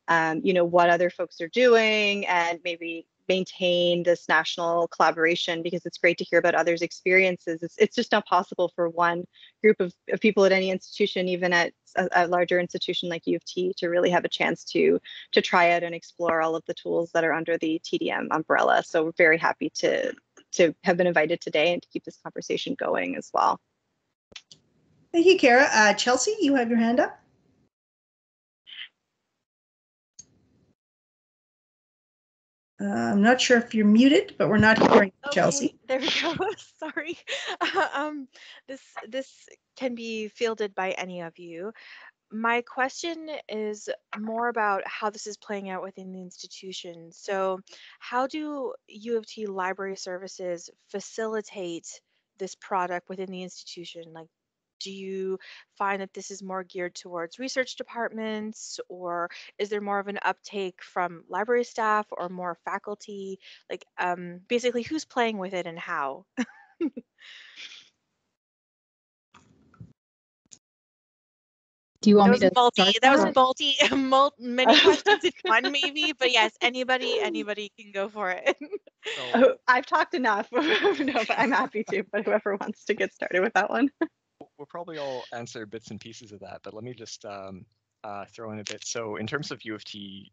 um, you know what other folks are doing and maybe maintain this national collaboration because it's great to hear about others' experiences. It's, it's just not possible for one group of, of people at any institution, even at a, a, larger institution like U of T, to really have a chance to to try out and explore all of the tools that are under the TDM umbrella. So we're very happy to to have been invited today and to keep this conversation going as well. Thank you, Kara. Uh, Chelsea, you have your hand up. Uh, I'm not sure if you're muted, but we're not hearing okay, Chelsea. There we go. Sorry. Um, this this can be fielded by any of you. My question is more about how this is playing out within the institution. So, how do U of T library services facilitate this product within the institution? Like, do you find that this is more geared towards research departments or is there more of an uptake from library staff or more faculty? Like um, basically who's playing with it and how? Do you want that me to multi that was multi, multi many questions in one maybe but yes anybody anybody can go for it. Oh, i've talked enough. No but i'm happy to but whoever wants to get started with that one we'll probably all answer bits and pieces of that, but let me just um, uh, throw in a bit. So in terms of U of T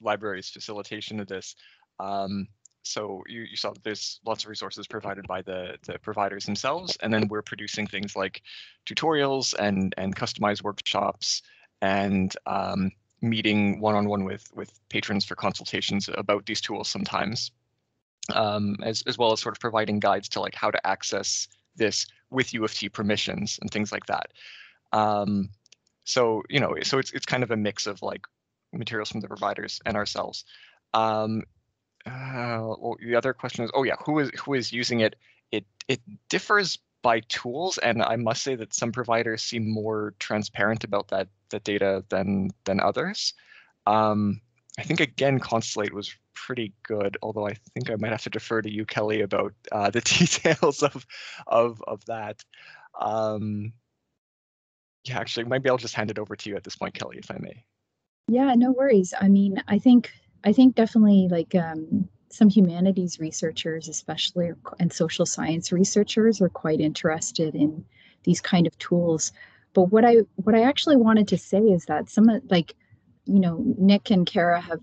libraries facilitation of this, um, so you, you saw that there's lots of resources provided by the, the providers themselves, and then we're producing things like tutorials and, and customized workshops and um, meeting one-on-one -on -one with, with patrons for consultations about these tools sometimes, um, as, as well as sort of providing guides to like how to access this with U of T permissions and things like that. Um, so you know, so it's it's kind of a mix of like materials from the providers and ourselves. Um, uh, well, the other question is, oh yeah, who is who is using it? It it differs by tools, and I must say that some providers seem more transparent about that that data than than others. Um, I think again, Constellate was pretty good, although I think I might have to defer to you, Kelly, about uh, the details of of of that. Um, yeah, actually, maybe I'll just hand it over to you at this point, Kelly, if I may. Yeah, no worries. I mean, I think I think definitely like um, some humanities researchers, especially and social science researchers, are quite interested in these kind of tools. But what I what I actually wanted to say is that some of like you know, Nick and Kara have,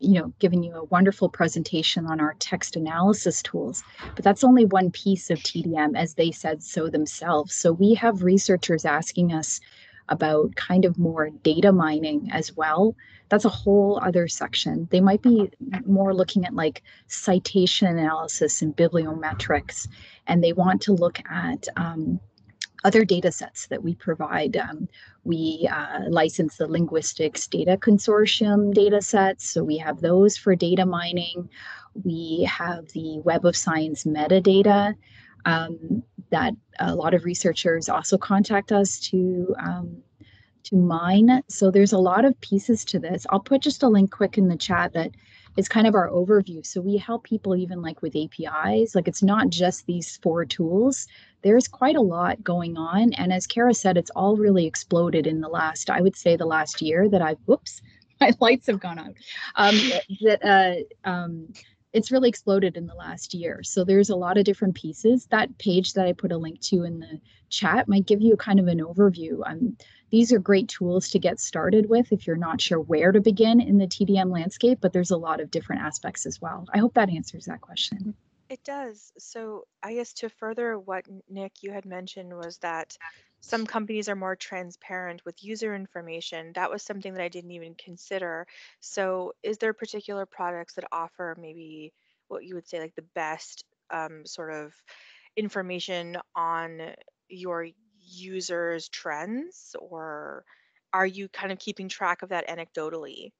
you know, given you a wonderful presentation on our text analysis tools, but that's only one piece of TDM as they said so themselves. So we have researchers asking us about kind of more data mining as well. That's a whole other section. They might be more looking at like citation analysis and bibliometrics, and they want to look at um, other data sets that we provide. Um, we uh, license the Linguistics Data Consortium data sets, so we have those for data mining. We have the Web of Science metadata um, that a lot of researchers also contact us to um, to mine. So there's a lot of pieces to this. I'll put just a link quick in the chat that is kind of our overview. So we help people even like with APIs. Like it's not just these four tools. There's quite a lot going on. And as Kara said, it's all really exploded in the last, I would say the last year that I've, whoops, my lights have gone out. Um, that uh, um, it's really exploded in the last year. So there's a lot of different pieces. That page that I put a link to in the chat might give you kind of an overview. Um, these are great tools to get started with if you're not sure where to begin in the TDM landscape, but there's a lot of different aspects as well. I hope that answers that question. It does. So I guess to further what Nick you had mentioned was that some companies are more transparent with user information. That was something that I didn't even consider. So is there particular products that offer maybe what you would say like the best um, sort of information on your users' trends, or are you kind of keeping track of that anecdotally?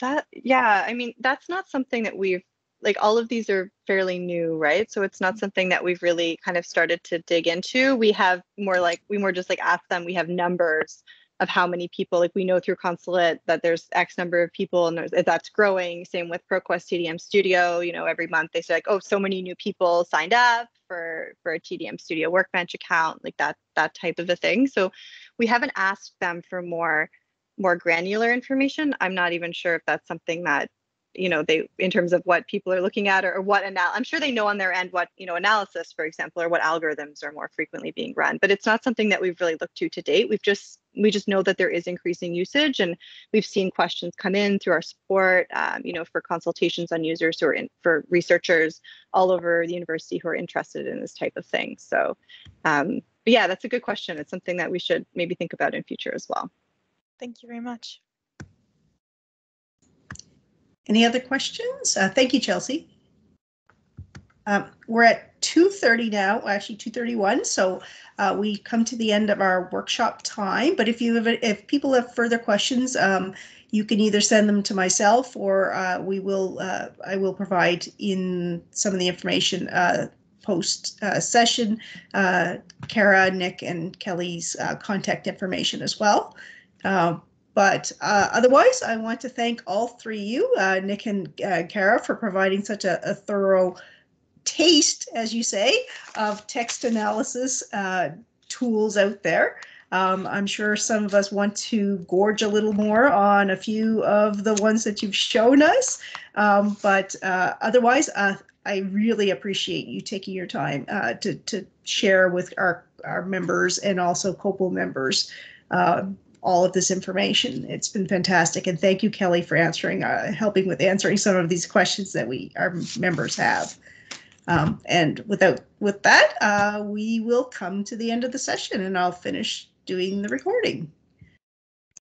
That yeah, I mean that's not something that we've like all of these are fairly new, right? So it's not mm-hmm. something that we've really kind of started to dig into. We have more like we more just like ask them. We have numbers of how many people like we know through Constellate that there's x number of people and that's growing same with proquest tdm studio you know every month they say like oh so many new people signed up for for a tdm studio workbench account like that that type of a thing so we haven't asked them for more more granular information. I'm not even sure if that's something that you know they in terms of what people are looking at or, or what anal i'm sure they know on their end what you know analysis for example or what algorithms are more frequently being run but it's not something that we've really looked to to date. We've just we just know that there is increasing usage and we've seen questions come in through our support um, you know for consultations on users who are in for researchers all over the university who are interested in this type of thing. So um, yeah that's a good question. It's something that we should maybe think about in future as well. Thank you very much. Any other questions? Uh, thank you, Chelsea. Um, we're at 2.30 now, actually 2.31, so uh, we come to the end of our workshop time. But if you have, if people have further questions, um, you can either send them to myself or uh, we will, uh, I will provide in some of the information uh, post uh, session, Kara, Nick, and Kelly's contact information as well. Um, but uh, otherwise, I want to thank all three of you, uh, Nick and uh, Kara, for providing such a, a, thorough taste, as you say, of text analysis uh, tools out there. Um, I'm sure some of us want to gorge a little more on a few of the ones that you've shown us. Um, but uh, otherwise, uh, I really appreciate you taking your time to, to share with our, our members and also COPPUL members all of this information. It's been fantastic, and thank you, Kelly, for answering, uh, helping with answering some of these questions that we our members have. Um, and without with that, uh, we will come to the end of the session, and I'll finish doing the recording.